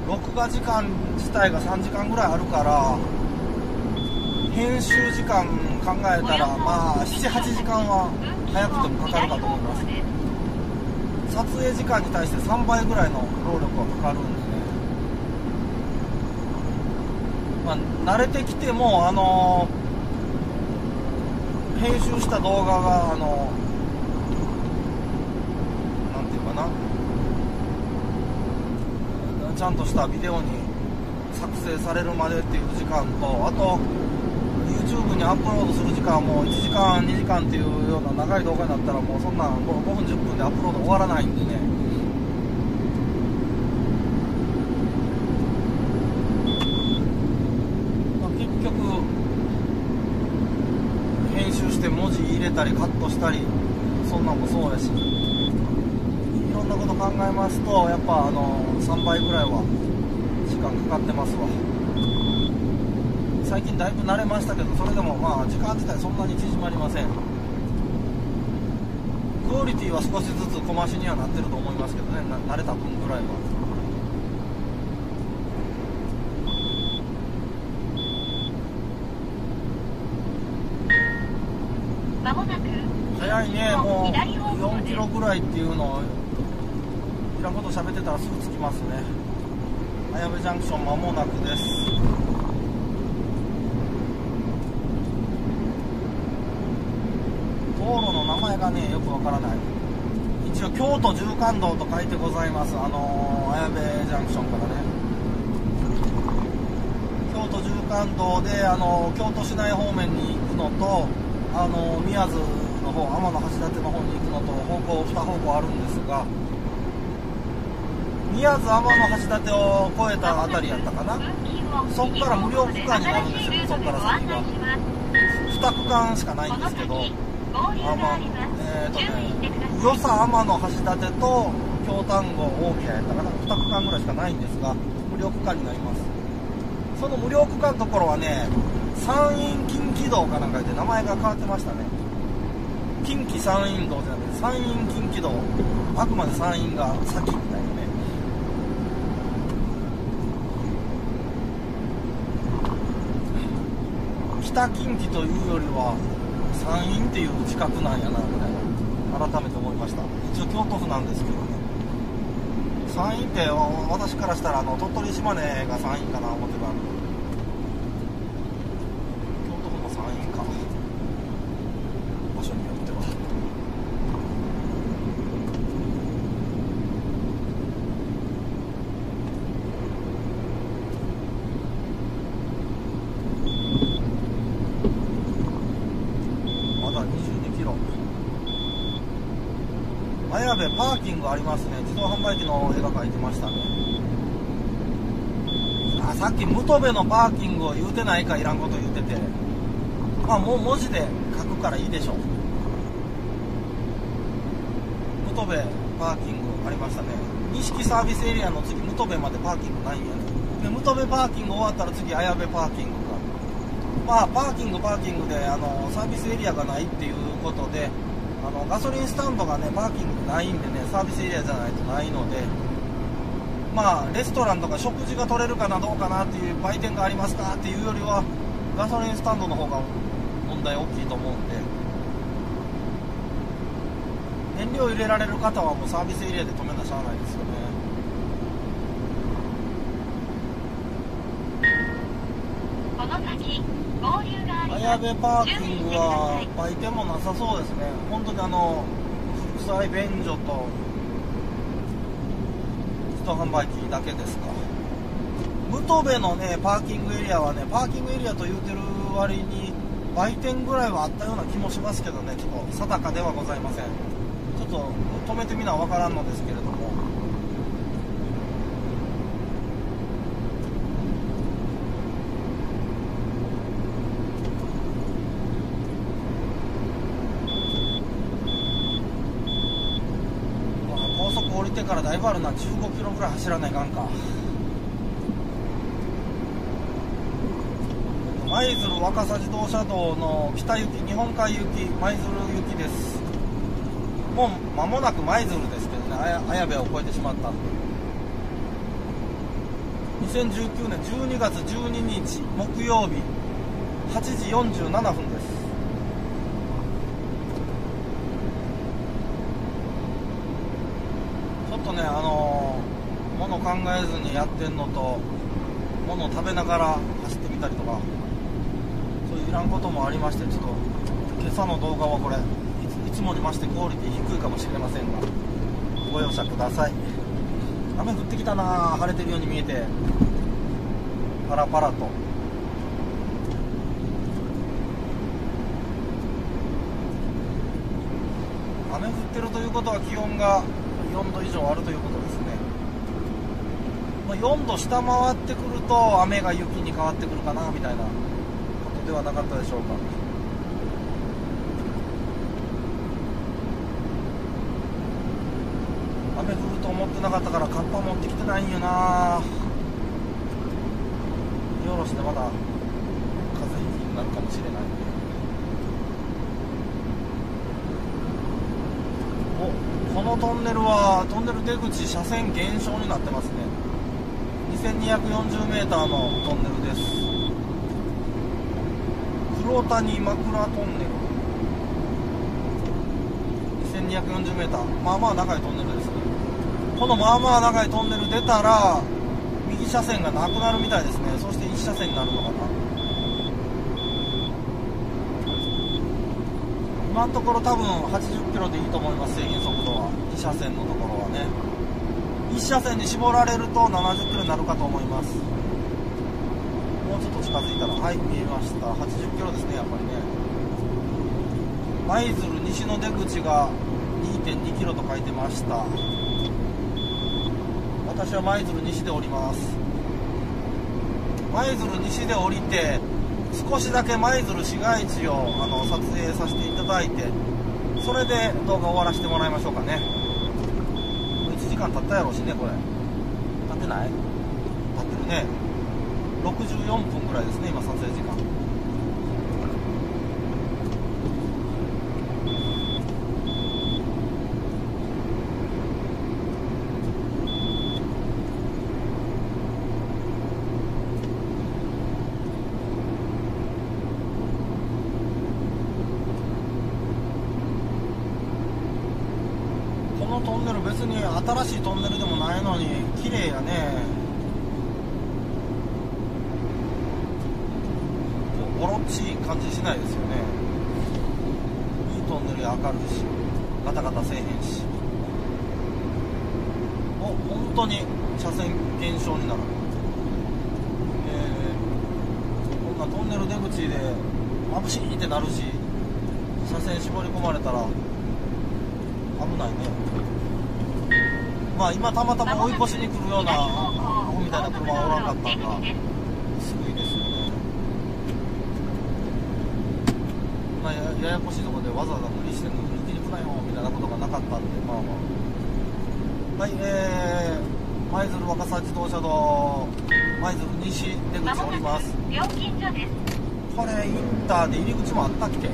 Speaker 1: 録画時間自体が3時間ぐらいあるから編集時間考えたらまあ78時間は早くてもかかるかと思います。撮影時間に対して3倍ぐらいの労力はかかるんでね。まあ慣れてきてもあの編集した動画があのなんていうかな。ちゃんとしたビデオに作成されるまでっていう時間とあとにアップロードする時間もう1時間2時間っていうような長い動画になったらもうそんなん 5, 5分10分でアップロード終わらないんでね。まあ結局編集して文字入れたりカットしたりそんなんもそうやし。いろんなこと考えますとやっぱあの3倍ぐらいは時間かかってますわ。最近だいぶ慣れましたけどそれでもまあ時間自体そんなに縮まりません。クオリティは少しずつ小増しにはなってると思いますけどね慣れた分ぐらいは。早いねもう4キロぐらいっていうのをいらんこと喋ってたらすぐ着きますね。綾部ジャンクション間もなくです道路の名前がねよくわからない。一応京都縦貫道と書いてございます。あのー綾部ジャンクションからね。京都縦貫道で、あの京都市内方面に行くのと、あの宮津の方天橋立の方に行くのと方向2方向あるんですが宮津天橋立を越えたあたりやったかな。そっから無料区間になるんですよ。そっから先が2区間しかないんですけどあまあえーとね与謝天橋立と京丹後大宮やったかな2区間ぐらいしかないんですが無料区間になります。その無料区間のところはね山陰近畿道かなんかで名前が変わってましたね。近畿山陰道じゃなくて山陰近畿道あくまで山陰が先みたいなね。北近畿というよりは山陰っていう自覚なんやなみたいな。改めて思いました。一応京都府なんですけど。ね山陰って私からしたらあの鳥取島根が山陰かな思ってた京都府の山陰か場所によってはまだ22キロ綾部パーキングありますね自動販売機の絵が描いてましたねあさっきムトベのパーキングを言うてないかいらんこと言うてて。まあもう文字で書くからいいでしょう。六人部パーキングありましたね。西紀サービスエリアの次六人部までパーキングないんやね。で六人部パーキング終わったら次綾部パーキングか。まあパーキングパーキングであのサービスエリアがないっていうことであのガソリンスタンドがねパーキングないんでねサービスエリアじゃないとないのでまあレストランとか食事が取れるかなどうかなっていう売店がありますかっていうよりはガソリンスタンドの方が問題大きいと思うんで。燃料入れられる方はもうサービスエリアで止めなしゃあないですよね。綾部パーキングは売店もなさそうですね。本当にあの副菜便所と自動販売機だけですか？武戸部のねパーキングエリアはねパーキングエリアと言うてる割に売店ぐらいはあったような気もしますけどねちょっと定かではございません。ちょっと止めてみなわからんのですけれども。高速降りてからだいぶあるな。15キロぐらい走らないかんか。舞鶴若狭自動車道の北行き日本海行き舞鶴行きです。もう間もなく舞鶴ですけどね綾部を越えてしまった。2019年12月12日木曜日8時47分ですちょっとねあのもの考えずにやってんのともの食べながら走ってみたりとかそういういらんこともありましてちょっと今朝の動画はこれいついつもに増してクオリティ低いかもしれませんがご容赦ください。雨降ってきたな晴れてるように見えてパラパラと。雨降ってるということは気温が4度以上あるということですね。まあ4度下回ってくると雨が雪に変わってくるかなみたいなことではなかったでしょうか。雨降ると思ってなかったからカッパ持ってきてないんよな。荷下ろしでまだ風邪ひきになるかもしれない。んでおこのトンネルはトンネル出口車線減少になってますね。2240m のトンネルです。黒谷枕トンネル。2240m まあまあ長いトンネルです。ねこのまあまあ長いトンネル出たら右車線がなくなるみたいですね。そして1車線になるのかな。今のところ多分80キロでいいと思います。制限速度は。2車線のところはね。1車線に絞られると70キロになるかと思います。もうちょっと近づいたら。はい見えました。80キロですねやっぱりね。舞鶴西の出口が2.2キロと書いてました。私は舞鶴西で降ります。舞鶴西で降りて少しだけ舞鶴市街地をあの撮影させていただいてそれで動画終わらせてもらいましょうかね。間経ったやろうしねこれ。経ってない？経ってるね。64分ぐらいですね今撮影時間このトンネル別に新しいトンネルでもないのに綺麗やねボロっちい感じしないですよねいいトンネルや明るいしガタガタせえへんしお本当に車線減少になるえー、こんなトンネル出口で眩しいってなるし車線絞り込まれたら危ないねまあ今たまたま追い越しに来るようなアホみたいな車はおらんかったんがすごいですよねまあやややこしいところでわざわざ無理して抜きに来くなよみたいなことがなかったんでまあまあはいえー舞鶴若狭自動車道舞鶴西出口降ります。これインターで入り口もあったっけ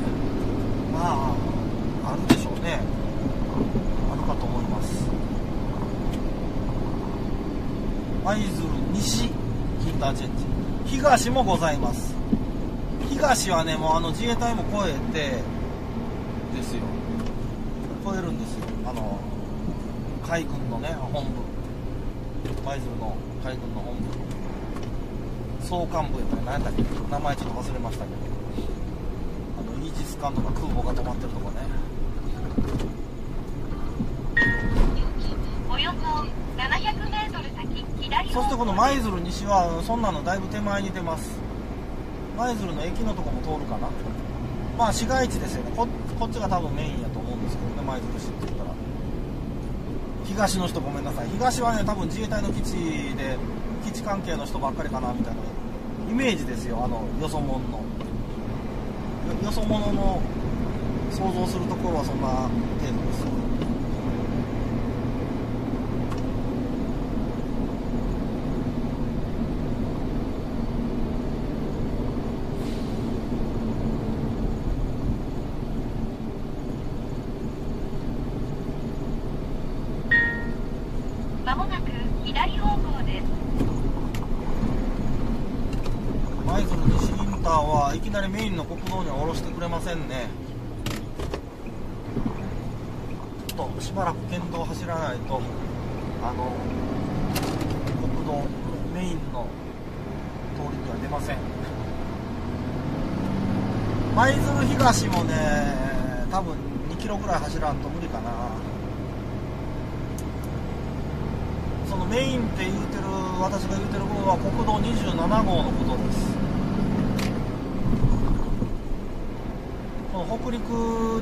Speaker 1: まああるでしょうね。あるかと思います。舞鶴西インターチェンジ東もございます。東はねもうあの自衛隊も越えてですよ。越えるんですよ。あの海軍のね本部。舞鶴の海軍の本部。総監部やったら何やったっけ。名前ちょっと忘れましたけど。あのイージス艦とか空母が止まってるとこね。
Speaker 2: そ700メートル先、左
Speaker 1: そしてこの舞鶴西はそんなのだいぶ手前に出ます。舞鶴の駅のとこも通るかな。まあ市街地ですよね。こっちが多分メインやと思うんですけどね舞鶴市って言ったら。東の人ごめんなさい。東はね多分自衛隊の基地で基地関係の人ばっかりかなみたいなイメージですよあのよそ者の。よそ者の想像するところはそんな程度です
Speaker 2: まもなく左方向です。
Speaker 1: 舞鶴西インターはいきなりメインの国道には下ろしてくれませんねちょっとしばらく県道を走らないとあの国道メインの通りには出ません舞鶴東もね多分2キロぐらい走らんと無理かな。そのメインって言うてる私が言うてる部分は国道27号のことです。この北陸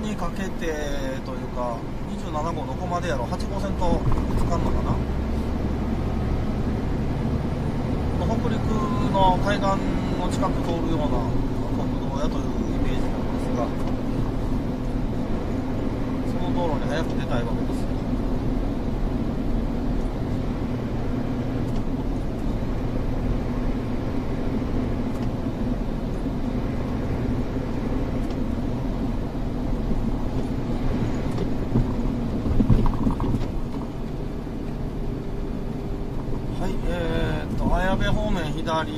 Speaker 1: にかけてというか27号どこまでやろ8号線とぶつかんのかな？北陸の海岸の近く通るような国道やというイメージなんですがその道路に早く出たいわけですよはい、えー、と綾部方面左、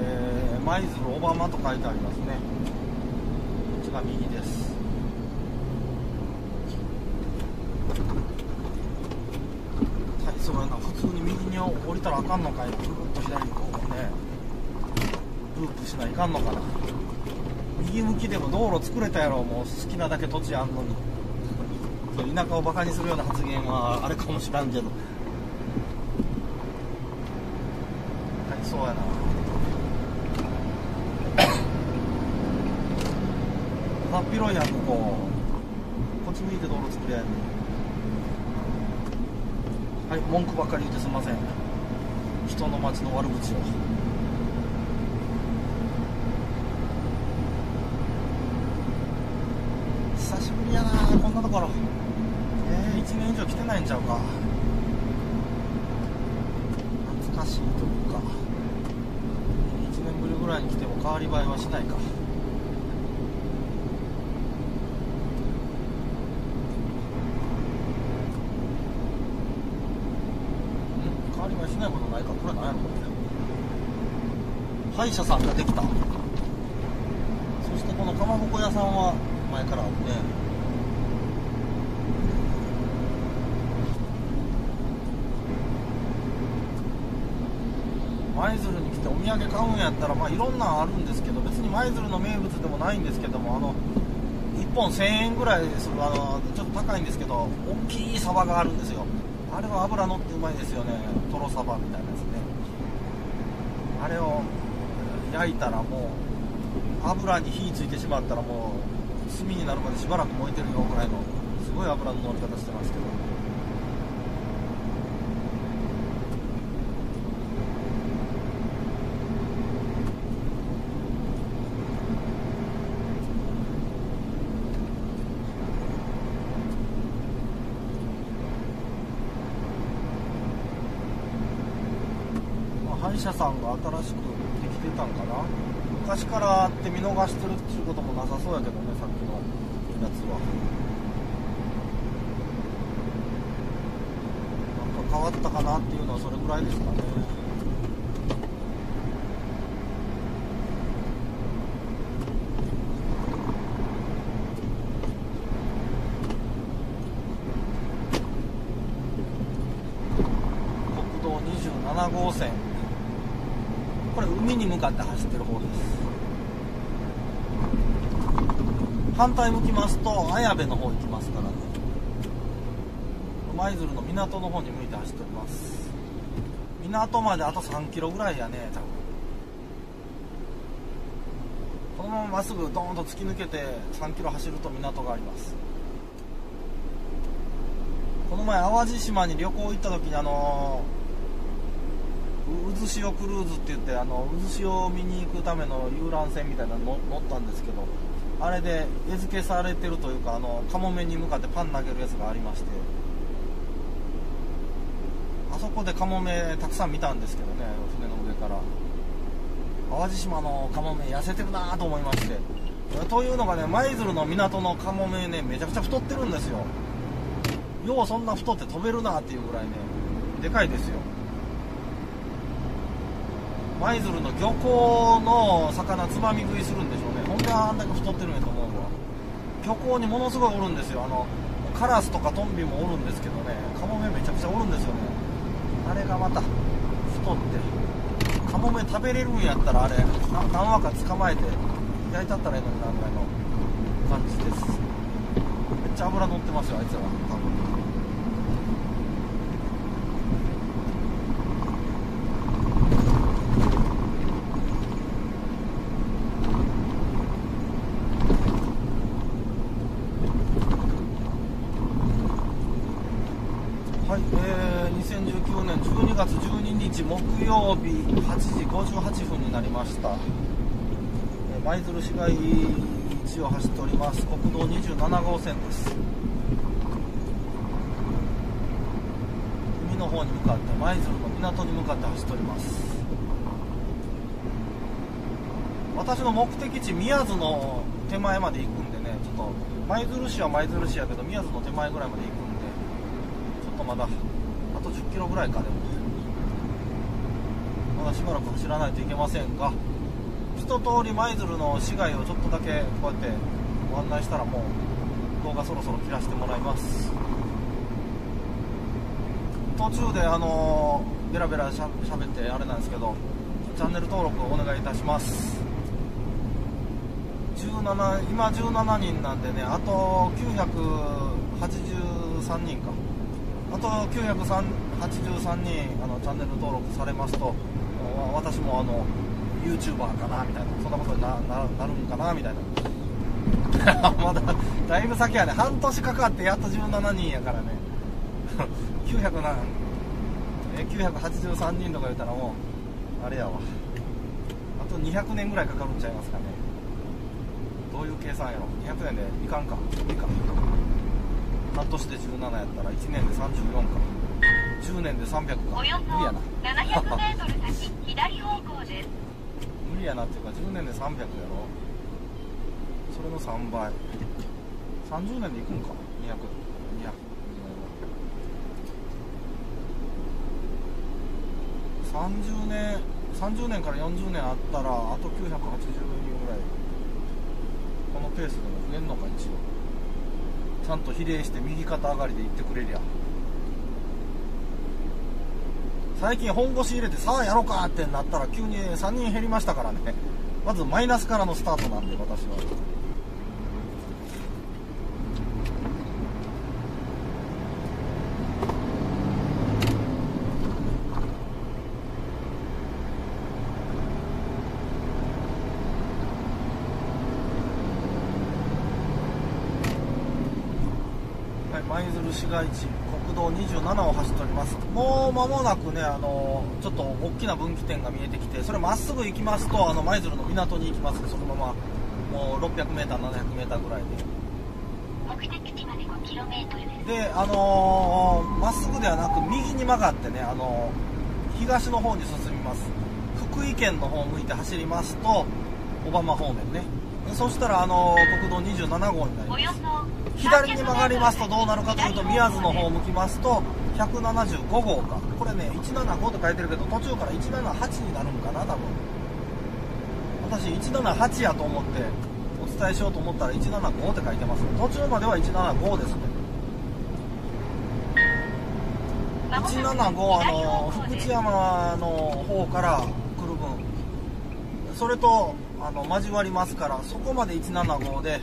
Speaker 1: えー、舞鶴小浜と書いてありますねこっちが右ですはいそうやな普通に右に降りたらあかんのかいなぐるっと左にこうねループしないかんのかな右向きでも道路作れたやろもう好きなだけ土地あんのにそう田舎をバカにするような発言はあれかもしらんけどはい、そうやな。真っ広いやん、ここ。こっち向いて道路作りゃいいはい、文句ばっかり言ってすみません。人の町の悪口を。久しぶりやな、こんなところ。えー、1年以上来てないんちゃうか。懐かしいというか1年ぶりぐらいに来ても変わり映えはしないかん変わり映えしないことないかこれ何やろこれ歯医者さんができた。そしてこのかまぼこ屋さんは前からあるね舞鶴に来てお土産買うんやったら、まあ、いろんなんあるんですけど別に舞鶴の名物でもないんですけどもあの1本1000円ぐらいするあのちょっと高いんですけど大きいサバがあるんですよ。あれは油乗ってうまいですよね。トロサバみたいなやつね。あれを焼いたらもう油に火ついてしまったらもう炭になるまでしばらく燃えてるよぐらいのすごい油の乗り方してますけど会社さんが新しくできてたんかな昔からあって見逃してるっていうこともなさそうやけどねさっきのやつはなんか変わったかなっていうのはそれぐらいですかね国道27号線。これ海に向かって走ってる方です。反対向きますと綾部の方行きますからね。舞鶴の港の方に向いて走っております。港まであと3キロぐらいやね多分。このまままっすぐドーンと突き抜けて3キロ走ると港があります。この前淡路島に旅行行った時にあの渦潮クルーズって言ってあの渦潮を見に行くための遊覧船みたいなの乗ったんですけどあれで餌付けされてるというかあのカモメに向かってパン投げるやつがありまして。こでカモメたくさん見たんですけどね船の上から。淡路島のカモメ痩せてるなと思いまして。というのがね舞鶴の港のカモメねめちゃくちゃ太ってるんですよ。ようそんな太って飛べるなっていうぐらいねでかいですよ。舞鶴の漁港の魚つまみ食いするんでしょうね。ほんであんだけ太ってるんやと思うわ。漁港にものすごいおるんですよ。あのカラスとかトンビもおるんですけどねカモメめちゃくちゃおるんですよね。れがまた太ってカモメ食べれるんやったらあれ何羽か捕まえて焼いたったらええのになぐらいの感じです。めっちゃ脂乗ってますよあいつら。多分はい、えー、2019年12月12日木曜日8時58分になりました、舞鶴市街地を走っております。国道27号線です。海の方に向かって舞鶴の港に向かって走っております。私の目的地宮津の手前まで行くんでねちょっと舞鶴市は舞鶴市やけど宮津の手前ぐらいまで行くんでちょっとまだあと1 0キロぐらいかでしばらく走らないといけませんが一通り舞鶴の市街をちょっとだけこうやってご案内したらもう動画そろそろ切らせてもらいます。途中であのベラベラしゃべってあれなんですけどチャンネル登録をお願いいたします。17今17人なんでねあと983人か。あと983人あのチャンネル登録されますと私もあの YouTuber かなみたいなそんなことにななるんかなみたいな。まだだいぶ先やね。半年かかってやっと17人やからね。900なえ983人とか言ったらもうあれやわ。あと200年ぐらいかかるんちゃいますかね。どういう計算やろ。200年でいかんか。無理か半年で17やったら1年で34か。10年で300か。無理やな。
Speaker 2: 700メートル先。左方向です。
Speaker 1: 無理やなっていうか10年で300やろ。それの3倍。30年でいくんか。200200 30年30年から40年あったらあと980人ぐらい。このペースでも増えんのか一応。ちゃんと比例して右肩上がりで行ってくれりゃ。最近本腰入れてさあやろうかってなったら急に3人減りましたからね。まずマイナスからのスタートなんで私は、舞鶴市街地国道27を走っておりますもう間もなくねあのちょっと大きな分岐点が見えてきてそれまっすぐ行きますとあの舞鶴の港に行きますそのまま。もう 600m700m ぐらい
Speaker 2: 目的地まで 5km です。
Speaker 1: でであのーまっすぐではなく右に曲がってねあのー東の方に進みます。福井県の方向いて走りますと小浜方面ね。でそしたらあの国道27号になります。左に曲がりますとどうなるかというと宮津の方向きますと175号か。これね175って書いてるけど途中から178になるんかな多分。私178やと思ってお伝えしようと思ったら175って書いてます。途中までは175ですね。175あの福知山の方から来る分。それとあの交わりますからそこまで175で。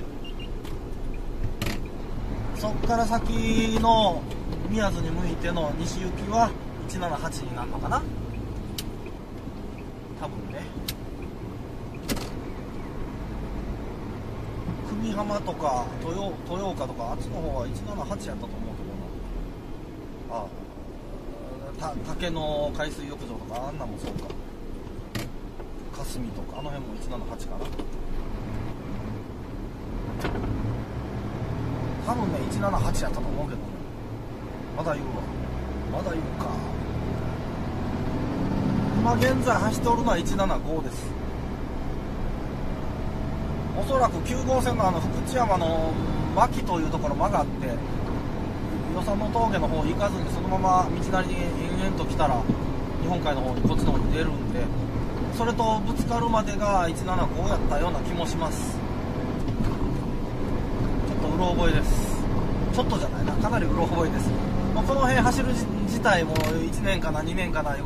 Speaker 1: そっから先の宮津に向いての西行きは178になるのかな？多分ね。久美浜とか豊豊岡とかあっちの方は178やったと思うけどな。あた竹の海水浴場とかあんなもそうか。霞とかあの辺も178かな。多分ね178やったと思うけどまだ言うわ。まだ言うか。今現在走っておるのは175です。おそらく9号線のあの福知山の牧というところ曲がって与謝野峠の方行かずにそのまま道なりに延々と来たら日本海の方にこっちの方に出るんでそれとぶつかるまでが175やったような気もします。ちょっとうろ覚えです。ちょっとじゃないな。かなりうろ覚えです、まあこの辺走る自体も1年かな2年かなぐらい。